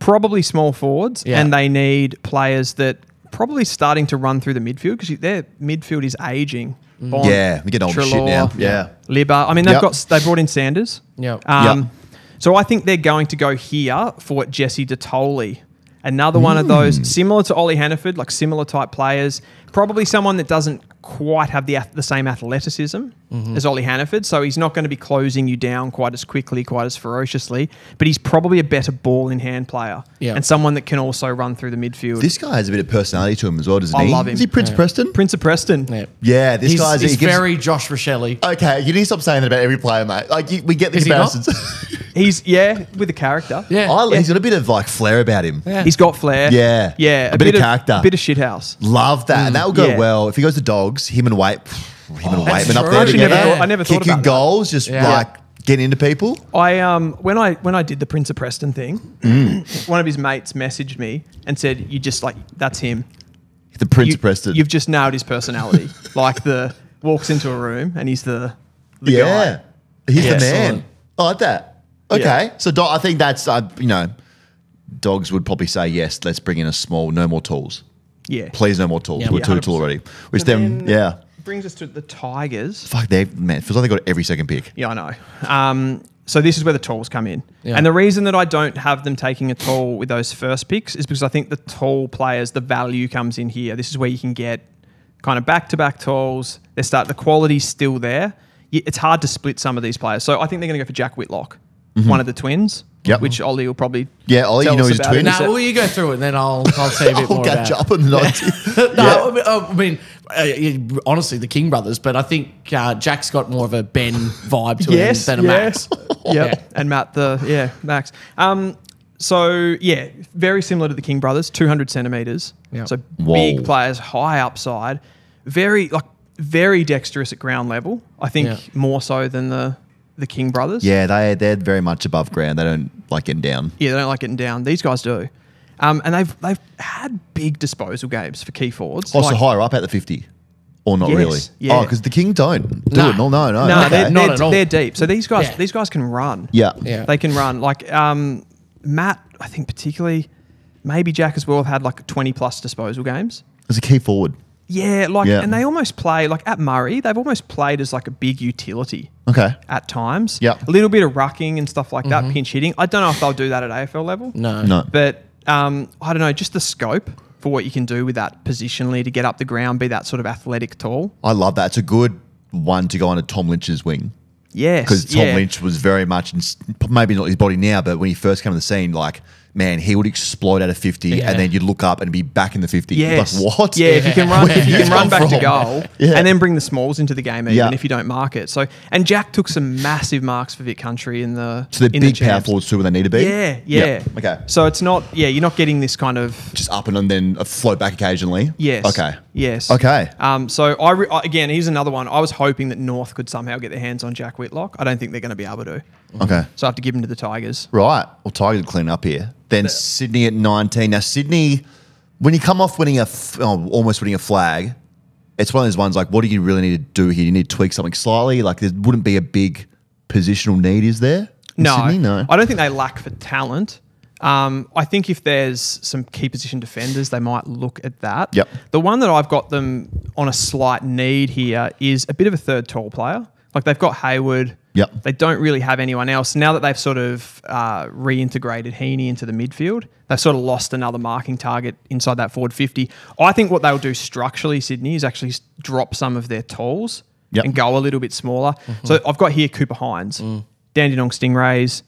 probably small forwards, Yeah. and they need players that probably starting to run through the midfield because their midfield is aging. Bont, Mm. Yeah, we get getting old as shit now. Yeah. Libba. I mean, they've Yep. got they brought in Sanders. Yep. Um, Yep. So I think they're going to go here for Jesse Dattoli. Another one of Hmm. those similar to Ollie Hannaford, like similar type players. Probably someone that doesn't quite have the the same athleticism Mm-hmm. as Ollie Hannaford, so he's not going to be closing you down quite as quickly, quite as ferociously. But he's probably a better ball in hand player, Yeah. and someone that can also run through the midfield. This guy has a bit of personality to him as well, doesn't I he? love him. Is he Prince Preston? Prince of Preston. Yeah. Yeah, this He's, guy's he's he gives- very Josh Rachele. Okay, you need to stop saying that about every player, mate. Like you, we get the Is he. He's yeah with a character. Yeah. I, He's got a bit of like flair about him. Yeah. He's got flair. Yeah. yeah, A bit of character. a bit of shithouse. Love that. and that will go yeah. well. If he goes to dogs, him and Wait, him and that's Weightman up true. there I together. never thought- I never thought Kicking about that. goals, just Yeah. like getting into people. I um when I when I did the Prince of Preston thing, Mm. one of his mates messaged me and said, "You just like that's him. The Prince You, of Preston. You've just nailed his personality. like the walks into a room and he's the, the yeah. guy. He's Yeah, the man. excellent. I like that. Okay. Yeah. So do- I think that's, uh, you know, dogs would probably say, yes, let's bring in a small, no more tools. Yeah. Please, no more tools. Yeah. We're Yeah, too tall already. Which then, then- yeah. Brings us to the Tigers. Fuck, they, man, it feels like they got every second pick. Yeah, I know. Um, so this is where the tools come in. Yeah. And the reason that I don't have them taking a tall with those first picks is because I think the tall players, the value comes in here. This is where you can get kind of back-to-back talls. They start the quality's still there. It's hard to split some of these players. So I think they're going to go for Jack Whitlock, one of the twins. Yep. Which Ollie will probably Yeah, Ollie, tell you know us he's a about twin. in Now, sec. well, you go through it, and then I'll I'll say a bit I'll more catch about. up on the 90. no, I mean, uh, I mean uh, honestly, the King brothers, but I think uh, Jack's got more of a Ben vibe to yes, him than a yeah. Max. Yep. Yeah. And Matt, the yeah, Max. Um, so yeah, very similar to the King brothers, two hundred centimeters. Yep. So Whoa. big players, high upside, very like very dexterous at ground level. I think Yeah. more so than the the King brothers. yeah, they, they're very much above ground. They don't like getting down. yeah, they don't like getting down. These guys do. Um, and they've they've had big disposal games for key forwards. Also Like- higher up at the 50. Or not Yes, really. yeah. Oh, because the King don't do No. it. No, no, no. No, okay. they're, Not they're, at all. they're deep. So these guys, Yeah. these guys can run. yeah. Yeah. They can run. Like um, Matt, I think particularly, maybe Jack as well have had like twenty plus disposal games. As a key forward. Yeah, like Yeah. and they almost play like at Murray, they've almost played as like a big utility Okay. at times. yeah, A little bit of rucking and stuff like Mm-hmm. that, pinch hitting. I don't know if they'll do that at AFL level. No, No. But um, I don't know, just the scope for what you can do with that positionally to get up the ground, be that sort of athletic tall. I love that. It's a good one to go on to Tom Lynch's wing. Yes. Because Tom yeah. Lynch was very much, in, maybe not his body now, but when he first came to the scene, like, man, he would explode out of 50 Yeah. and then you'd look up and be back in the 50. Yes. Like, what? Yeah, if you can run, if you can run back to goal, Yeah. and then bring the smalls into the game, even Yeah. if you don't mark it. So, and Jack took some massive marks for Vic Country in the. So they're in the big power forwards too when they need to be? Yeah, yeah. Okay. So it's not. Yeah, you're not getting this kind of. Just up and, and then a float back occasionally? Yes. Okay. Yes. Okay. Um. So I re- I- again, here's another one. I was hoping that North could somehow get their hands on Jack Whitlock. I don't think they're going to be able to. Okay. So I have to give him to the Tigers. Right. Well, Tigers clean up here. Then Sydney at 19. Now, Sydney, when you come off winning a, f- oh, almost winning a flag, it's one of those ones like, what do you really need to do here? You need to tweak something slightly. Like, there wouldn't be a big positional need, is there? in No, Sydney? No. I don't think they lack for talent. Um, I think if there's some key position defenders, they might look at that. Yep. The one that I've got them on a slight need here is a bit of a third tall player. Like they've got Hayward, Yep. They don't really have anyone else. Now that they've sort of uh, reintegrated Heeney into the midfield, they've sort of lost another marking target inside that forward 50. I think what they'll do structurally, Sydney, is actually drop some of their tools Yep. and go a little bit smaller. So I've got here Cooper Hynes, Dandenong Stingrays.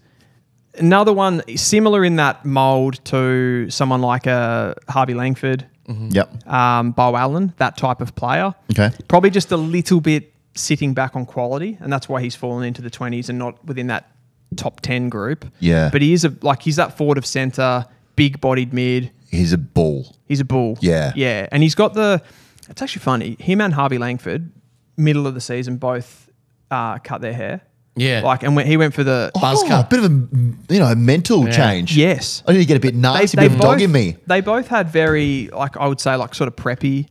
Another one similar in that mould to someone like a Harvey Langford, Yep. um, Bo Allen, that type of player. Okay. Probably just a little bit sitting back on quality, and that's why he's fallen into the 20s and not within that top 10 group. Yeah. But he is a like he's that forward of centre, big bodied mid. He's a bull. He's a bull. Yeah. Yeah. And he's got the it's actually funny. Him and Harvey Langford, middle of the season, both uh, cut their hair. Yeah. Like and when he went for the Buzz oh, cut. a bit of a you know a mental change. Yes. I need to get a bit nasty, a bit of dog in me. They both had very, like I would say, like sort of preppy,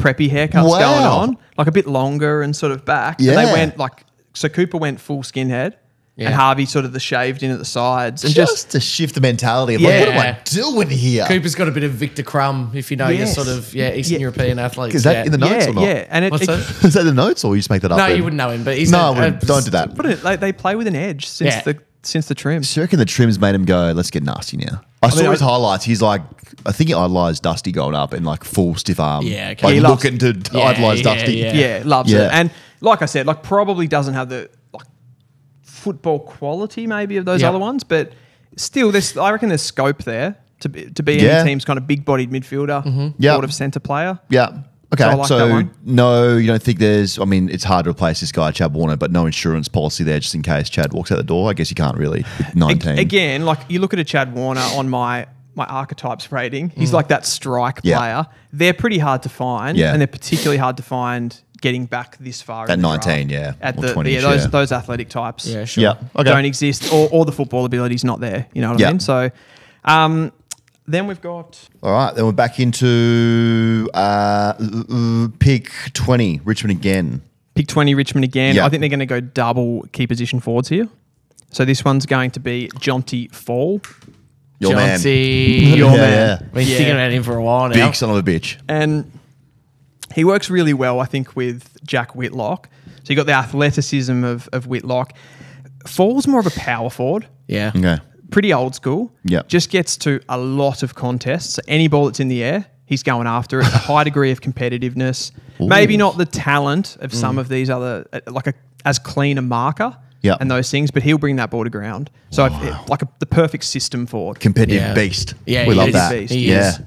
preppy haircuts Wow. going on, like a bit longer and sort of back. And Yeah. they went like so. Cooper went full skinhead, Yeah. and Harvey sort of the shaved in at the sides, and Just, just, to shift the mentality of like, what am I doing here? Cooper's got a bit of Viktor Krum, if you know Yes. your sort of yeah Eastern Yeah. European athletes. Is that yeah. in the notes yeah, or not? yeah. And it, What's it- that? Is that the notes or you just make that up? No, then? you wouldn't know him, but he's No, a- I a- don't do that. but it, they, they play with an edge since Yeah. the since the trim. So you reckon the trims made him go, let's get nasty now? I, saw mean, his I- highlights. He's like, I think he idolized Dusty going up in like full stiff arm. Yeah, okay. Like He loves- looking to Yeah, idolize yeah, Dusty. yeah. Yeah, loves Yeah. it. And like I said, like probably doesn't have the like football quality maybe of those Yeah. other ones, but still, there's I reckon there's scope there to be, to be Yeah. any team's kind of big bodied midfielder, mm-hmm. Yeah. sort of centre player. Yeah. Okay. So I like So, that one. no, you don't think there's, I mean, it's hard to replace this guy, Chad Warner, but no insurance policy there just in case Chad walks out the door. I guess you can't really. 19. Again, like you look at a Chad Warner on my my archetypes rating, he's like that strike Mm. Yeah. player. They're pretty hard to find, Yeah. and they're particularly hard to find getting back this far. At 19, yeah, At or the 20 yeah, those yeah. those athletic types. Yeah, sure. Yeah. Okay. don't exist, or, or the football ability's not there. You know what Yeah. I mean? So, um, then we've got All right. Then we're back into uh, pick 20, Richmond again. pick 20 Richmond again. Yeah. I think they're going to go double key position forwards here. So this one's going to be Jonty Faull. Your man. Your Yeah, man. yeah. Been Yeah. thinking about him for a while now. Big son of a bitch. And he works really well, I think, with Jack Whitlock. So you got the athleticism of, of Whitlock. Faull's more of a power forward. Yeah. Okay. Pretty old school. Yeah. Just gets to a lot of contests. Any ball that's in the air, he's going after it. A high degree of competitiveness. Maybe not the talent of some of these other, uh, like a as clean a marker. Yep. And those things, but he'll bring that ball to ground. So if, like a, the perfect system forward. Competitive Yeah. beast. Yeah, we he love is. that. Beast. He yeah. is.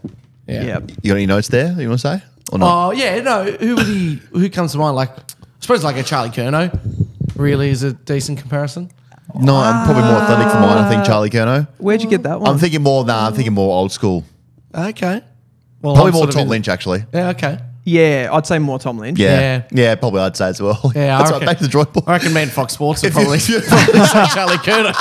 Yeah. yeah. You got any notes there you want to say? Or not? Oh yeah, no. Who would he? Who comes to mind? Like, I suppose like a Charlie Curnow. Really is a decent comparison. No, I'm probably more athletic for mine. I think Charlie Curnow. Uh, where'd you get that one? I'm thinking more, nah, I'm thinking more old school. Okay. Well, Probably I'm more sort of Tom in- Lynch, actually. Yeah. Okay. yeah, I'd say more Tom Lynch. Yeah. Yeah. yeah. probably I'd say as well. Yeah, I That's right, reckon- back to the drawing board. I reckon me and Fox Sports would probably, probably say Charlie Curnow.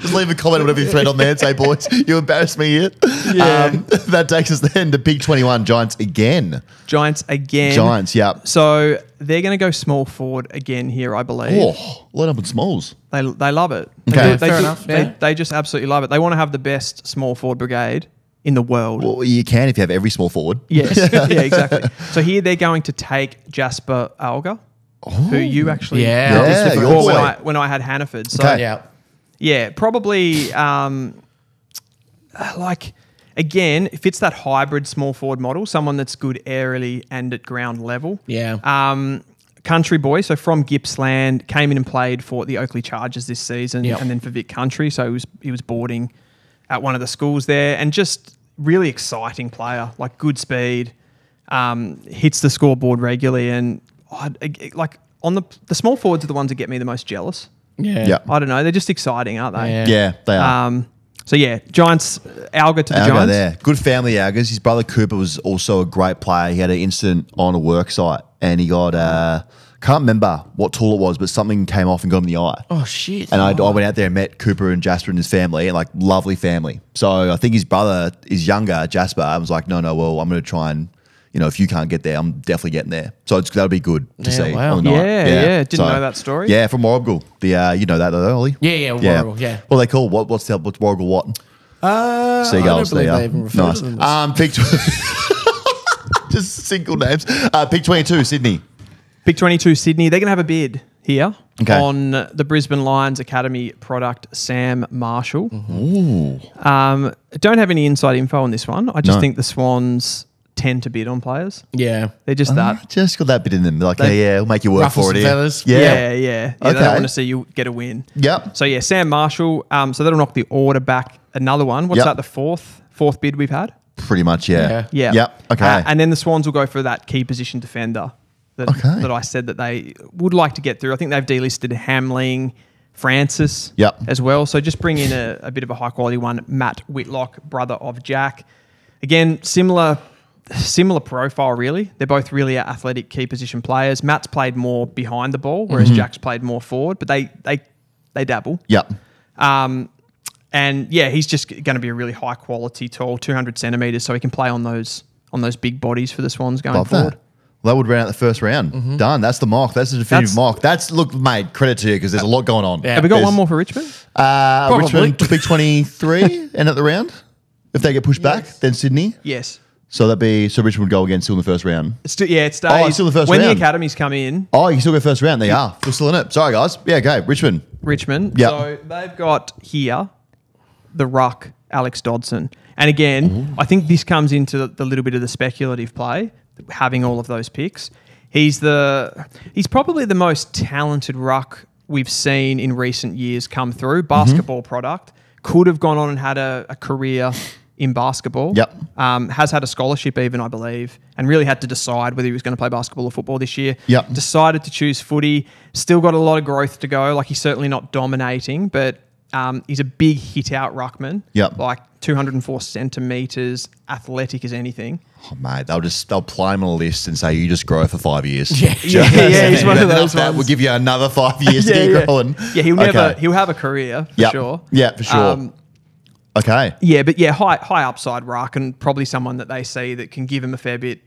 Just leave a comment on every thread on there and say, boys, you embarrassed me here. Yeah. Um, that takes us then to Big 21 Giants again. Giants again. Giants, yeah. So they're going to go small forward again here, I believe. Oh, let up in smalls. They, they love it. They, Okay. do- they Fair do- enough, They, yeah. they just absolutely love it. They want to have the best small forward brigade in the world. Well, you can if you have every small forward. yes, yeah, exactly. So here they're going to take Jasper Alger, who you actually Yeah. Yeah, your before when. I when I had Hannaford. So Okay. yeah. Yeah, probably um, like again, if it's that hybrid small forward model, someone that's good aerially and at ground level. Yeah. Um, country boy, so from Gippsland, came in and played for the Oakleigh Chargers this season, Yep. and then for Vic Country. So he was he was boarding at one of the schools there, and just really exciting player, like good speed, um, hits the scoreboard regularly, and like on the the small forwards are the ones that get me the most jealous. Yeah. Yeah. I don't know, they're just exciting, aren't they? Yeah. Yeah, they are. Um, so yeah, Giants, Alger to the Alger Giants. there. Good family Algers. His brother Cooper was also a great player. He had an incident on a work site and he got, uh, can't remember what tool it was, but something came off and got him in the eye. Oh shit. And I, I went out there and met Cooper and Jasper and his family, and like lovely family. So I think his brother is younger, Jasper. I was like, no, no, well, I'm going to try and, you know, if you can't get there, I'm definitely getting there. So it's, that'll be good to Yeah, see. wow. on the night. Yeah, yeah. Didn't know that story. Yeah, from Warragul. The uh, you know that though, Ollie. Yeah, yeah, Warragul, yeah. What are they call What what's the what's Warragul? What Uh, seagulls? I don't believe There they you even are. Nice. to them. as- Um, pick. Tw- just single names. Uh, pick twenty two, Sydney. Pick 22, Sydney. They're going to have a bid here. Okay. on the Brisbane Lions Academy product, Sam Marshall. Um, don't have any inside info on this one. I just No. think the Swans tend to bid on players. Yeah. They're just that. Ah, just got that bit in them. Like, They- yeah, yeah, we'll make you work Ruffle for it some here. feathers. Yeah. Yeah, yeah. yeah. They don't want to see you get a win. Yep. So yeah, Sam Marshall. Um, so that'll knock the order back another one. What's Yep. that? The fourth fourth bid we've had. Pretty much, yeah. Yeah. Yeah. Yep. Okay. Uh, and then the Swans will go for that key position defender that, Okay. that I said that they would like to get through. I think they've delisted Hamling, Francis Yep. as well. So just bring in a, a bit of a high quality one. Matt Whitlock, brother of Jack. Again, similar similar profile really. They're both really athletic key position players. Matt's played more behind the ball, whereas Mm-hmm. Jack's played more forward, but they they they dabble. Yep. Um, and yeah, he's just going to be a really high quality tall, 200 centimeters, so he can play on those on those big bodies for the Swans going Love forward. that. Well, that would round out the first round. Done. That's the mock. That's the definitive That's- mock. That's look, mate. Credit to you because there's a lot going on. Yeah. Have we got There's- one more for Richmond? Uh, Richmond to pick 23 end at the round. If they get pushed back, then Sydney. Yes. So that'd be so Richmond would go again still in the first round. Still, yeah, it stays. Oh, it's still the first when round. the academies come in, Oh, you can still go first round. They are. We're still in it. Sorry, guys. Yeah, okay. Richmond. Richmond. Yep. So they've got here the ruck, Alex Dodson. And again, I think this comes into the, the little bit of the speculative play, having all of those picks. He's the he's probably the most talented ruck we've seen in recent years come through. Mm-hmm. Basketball product. Could have gone on and had a, a career in basketball. Yep. Um, has had a scholarship even, I believe, and really had to decide whether he was going to play basketball or football this year. Yep. Decided to choose footy. Still got a lot of growth to go. Like he's certainly not dominating, but um, he's a big hit out ruckman. Yep. Like 204 centimeters, athletic as anything. Oh, mate, they'll just they'll play him on a list and say you just grow for five years. Yeah. Yeah, yeah, he's one of those that. We'll give you another five years to get growing. Yeah, he'll never Okay. he'll have a career for Yep. sure. Yeah, for sure. Um, Okay. Yeah, but yeah, high high upside ruck and probably someone that they see that can give him a fair bit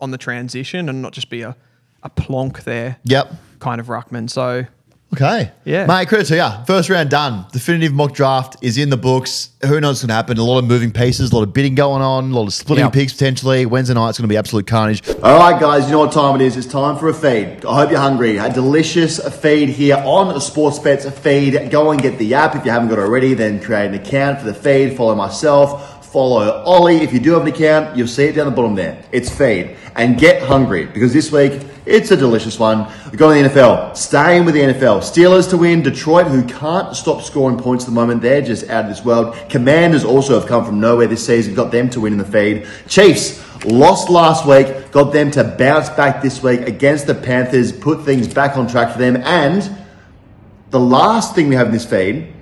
on the transition and not just be a, a plonk there Yep. kind of ruckman. So Okay. Yeah. Mate, credit to you. First round done. Definitive mock draft is in the books. Who knows what's going to happen? A lot of moving pieces, a lot of bidding going on, a lot of splitting Yep. picks potentially. Wednesday night's going to be absolute carnage. All right, guys, you know what time it is. It's time for a feed. I hope you're hungry. A delicious feed here on Sports Bets feed. Go and get the app. If you haven't got it already, then create an account for the feed. Follow myself. Follow Ollie. If you do have an account, you'll see it down the bottom there. It's feed. And get hungry because this week it's a delicious one. We got the NFL. Staying with the NFL. Steelers to win. Detroit, who can't stop scoring points at the moment, they're just out of this world. Commanders also have come from nowhere this season. Got them to win in the feed. Chiefs lost last week. Got them to bounce back this week against the Panthers. Put things back on track for them. And the last thing we have in this feed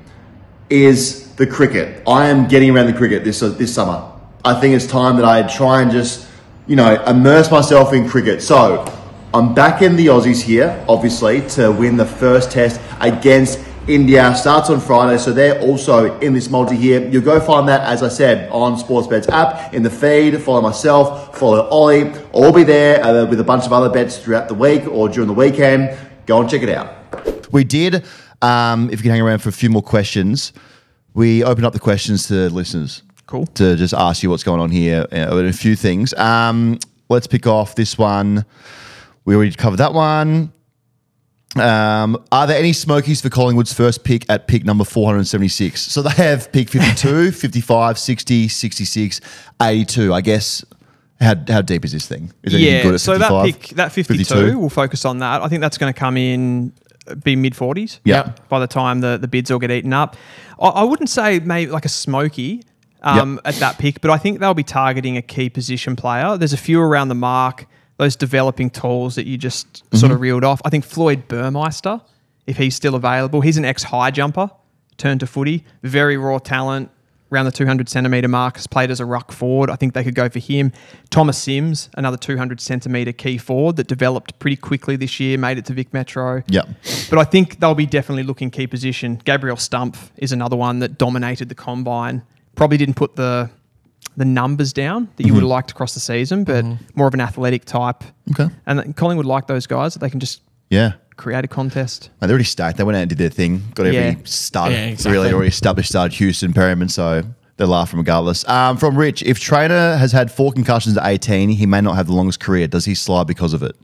is the cricket. I am getting around the cricket this uh, this summer. I think it's time that I try and just, you know, immerse myself in cricket. So I'm back in the Aussies here, obviously, to win the first test against India. Starts on Friday, so they're also in this multi here. You'll go find that, as I said, on Sportsbets app in the feed. Follow myself, follow Ollie. I'll be there uh, with a bunch of other bets throughout the week or during the weekend. Go and check it out. We did, um, if you can hang around for a few more questions, we opened up the questions to listeners. Cool. To just ask you what's going on here uh, and a few things. Um, let's pick off this one. We already covered that one. Um, are there any Smokies for Collingwood's first pick at pick number 476? So they have pick 52, 55, 60, 66, 82. I guess, how, how deep is this thing? Is yeah, good at so that pick that 52, we'll focus on that. I think that's going to come in uh, be mid 40s. Yeah. By the time the the bids all get eaten up, I, I wouldn't say maybe like a smoky. Um, at that pick, but I think they'll be targeting a key position player. There's a few around the mark, those developing tools that you just sort Mm-hmm. of reeled off. I think Floyd Burmeister, if he's still available, he's an ex high jumper, turned to footy, very raw talent, around the 200 centimetre mark, has played as a ruck forward. I think they could go for him. Thomas Sims, another 200 centimetre key forward that developed pretty quickly this year, made it to Vic Metro. Yeah. But I think they'll be definitely looking key position. Gabriel Stumpf is another one that dominated the combine. Probably didn't put the the numbers down that you would have liked across the season, but more of an athletic type. Okay. And that- Colin would like those guys that they can just Yeah. create a contest. Mate, they're already stacked. They went out and did their thing. Got every Yeah. stud. Yeah, exactly. Really already established stud. Houston, Perryman. So they're laughing regardless. Um, from Rich, if Trainer has had four concussions at 18, he may not have the longest career. Does he slide because of it?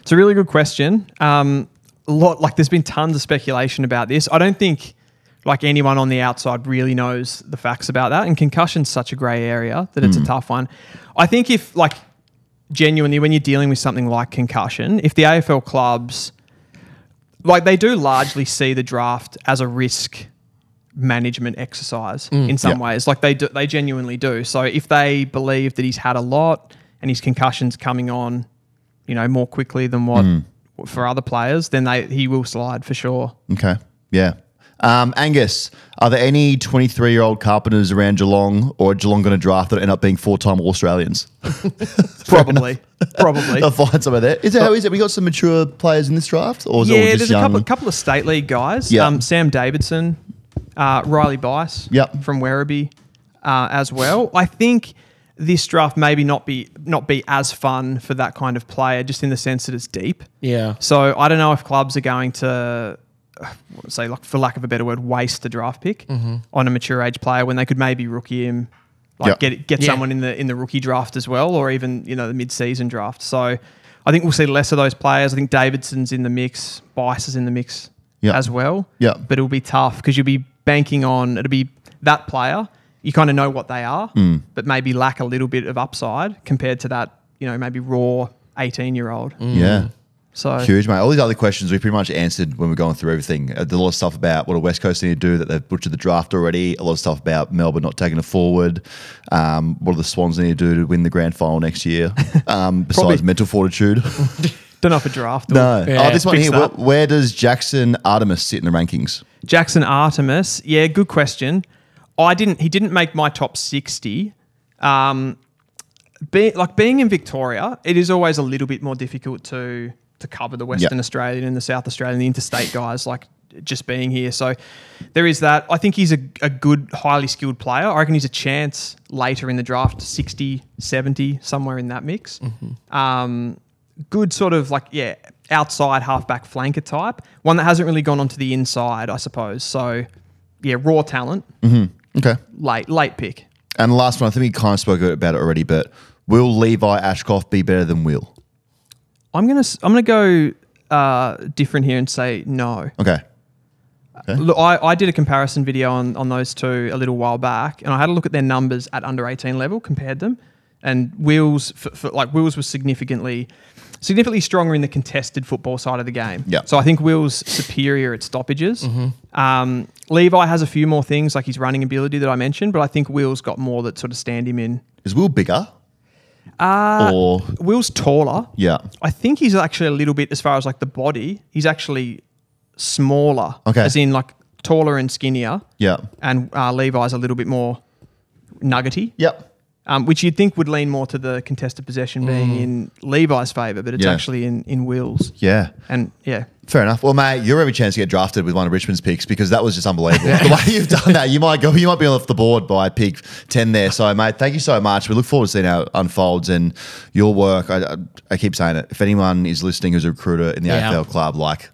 It's a really good question. Um, a lot like there's been tons of speculation about this. I don't think like anyone on the outside really knows the facts about that. And concussion's such a grey area that it's a hmm. tough one. I think if like genuinely when you're dealing with something like concussion, if the AFL clubs like they do largely see the draft as a risk management exercise mm, in some Yeah. ways. Like they do, they genuinely do. So if they believe that he's had a lot and his concussions coming on, you know, more quickly than what mm. for other players, then they he will slide for sure. Okay. Yeah. Um, Angus, are there any 23 year old carpenters around Geelong or Geelong going to draft that end up being four time Australians? Probably, probably. They'll find some of that. Is it how is it? We got some mature players in this draft, or is it Yeah, all just there's young? a couple, couple of state league guys. Yeah. Um, Sam Davidson, uh, Riley Bice Yep. from Werribee uh, as well. I think this draft maybe not be not be as fun for that kind of player, just in the sense that it's deep. Yeah. So I don't know if clubs are going to say, like for lack of a better word, waste a draft pick Mm-hmm. on a mature age player when they could maybe rookie him, like Yeah. get get Yeah. someone in the in the rookie draft as well, or even you know the mid season draft. So I think we'll see less of those players. I think Davidson's in the mix, Bice is in the mix Yeah. as well. Yeah. but it'll be tough because you'll be banking on it'll be that player. You kind of know what they are, Mm. but maybe lack a little bit of upside compared to that, you know, maybe raw eighteen year old. Yeah. So Huge, mate. All these other questions we pretty much answered when we're going through everything. Uh, There's a lot of stuff about what a West Coast need to do that they've butchered the draft already. A lot of stuff about Melbourne not taking it forward. Um, what do the Swans need to do to win the grand final next year? Um, besides mental fortitude. don't know if a draft. no. Yeah. oh, this one here. Where, where does Jackson Artemis sit in the rankings? Jackson Artemis, yeah, good question. I didn't. He didn't make my top sixty. Um, be, like being in Victoria, it is always a little bit more difficult to to cover the Western Australian and the South Australian, the interstate guys, like just being here. So there is that. I think he's a, a good, highly skilled player. I reckon he's a chance later in the draft, 60, 70, somewhere in that mix. Um, good sort of like, yeah, outside halfback flanker type. One that hasn't really gone onto the inside, I suppose. So yeah, raw talent, Okay. late, late pick. And the last one, I think we kind of spoke about it already, but will Levi Ashcroft be better than Will? I'm gonna s- I'm gonna go uh, different here and say no. Okay. Look, I, I did a comparison video on, on those two a little while back, and I had a look at their numbers at under 18 level, compared them, and Wills for, for, like Wills was significantly significantly stronger in the contested football side of the game. Yep. So I think Will's superior at stoppages. Um, Levi has a few more things like his running ability that I mentioned, but I think Will's got more that sort of stand him in. Is Will bigger? Uh, or Will's taller. yeah. I think he's actually a little bit as far as like the body. He's actually smaller. Okay. As in like taller and skinnier. Yeah. And uh, Levi's a little bit more nuggety. Yep. Um, which you'd think would lean more to the contested possession being in Levi's favour, but it's Yeah. actually in, in Will's. Yeah. And yeah. Fair enough. Well, mate, you're every chance to get drafted with one of Richmond's picks because that was just unbelievable. the way you've done that, you might go, you might be off the board by pick ten there. So, mate, thank you so much. We look forward to seeing how it unfolds and your work. I, I, I keep saying it. If anyone is listening who's a recruiter in the Yeah. AFL club, like,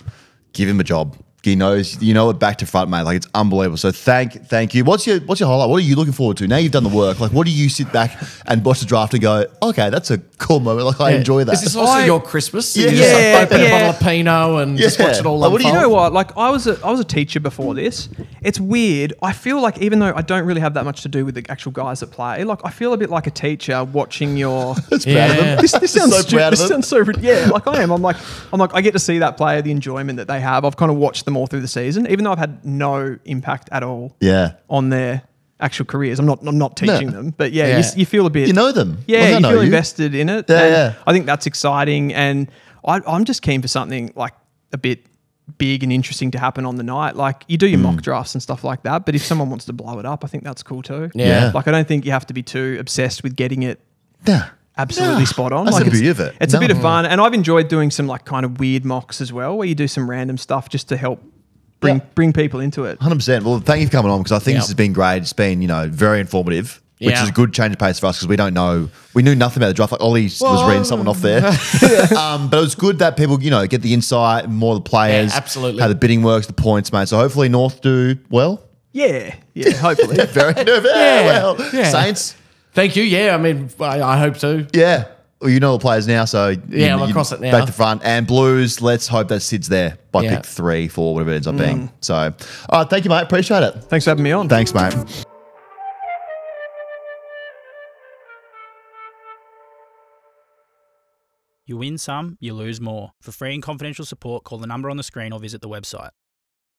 give him a job. He knows, you know it back to front, mate. Like it's unbelievable. So thank, thank you. What's your, what's your highlight? What are you looking forward to now? You've done the work. Like, what do you sit back and watch the draft and go, okay, that's a cool moment. Like, I enjoy that. Is this also I- your Christmas? Yeah. You just like, Yeah, open yeah. a bottle of Pinot and just watch it all Like, what do you You know what? Like I was a I was a teacher before this. It's weird. I feel like even though I don't really have that much to do with the actual guys that play, like I feel a bit like a teacher watching your That's proud of them. this, this sounds So stu- proud of this sounds so yeah like I am I'm like I'm like I get to see that player the enjoyment that they have I've kind of watched them all through the season even though I've had no impact at all Yeah. on their actual careers I'm not I'm not teaching them but yeah, You, Yeah. s- you feel a bit You know them. yeah Like, I you know feel you. invested in it Yeah, yeah. I think that's exciting and I, I'm just keen for something like a bit big and interesting to happen on the night like you do your Mm. mock drafts and stuff like that but if someone wants to blow it up I think that's cool too Yeah. like I don't think you have to be too obsessed with getting it Nah. Absolutely Nah. spot on. That's like the it's, beauty of it. It's a bit of fun, and I've enjoyed doing some like kind of weird mocks as well, where you do some random stuff just to help bring Yeah. bring people into it. Hundred percent. Well, thank you for coming on because I think Yep. this has been great. It's been you know very informative, which Yeah. is a good change of pace for us because we don't know we knew nothing about the draft. Like Ollie was reading someone off there, um, but it was good that people you know get the insight, more of the players, Yeah, absolutely. how the bidding works, the points, mate. So hopefully North do well. Yeah, yeah, hopefully. Very, very Yeah. well. Yeah. Saints, Thank you. Yeah, I mean, I, I hope to. yeah. well, you know the players now, so Yeah, you, I'm across it now. Back to front and Blues. Let's hope that Sid's there by Yeah. pick three, four, whatever it ends up mm. being. So, all right, thank you, mate. Appreciate it. Thanks for having me on. Thanks, mate. You win some, you lose more. For free and confidential support, call the number on the screen or visit the website.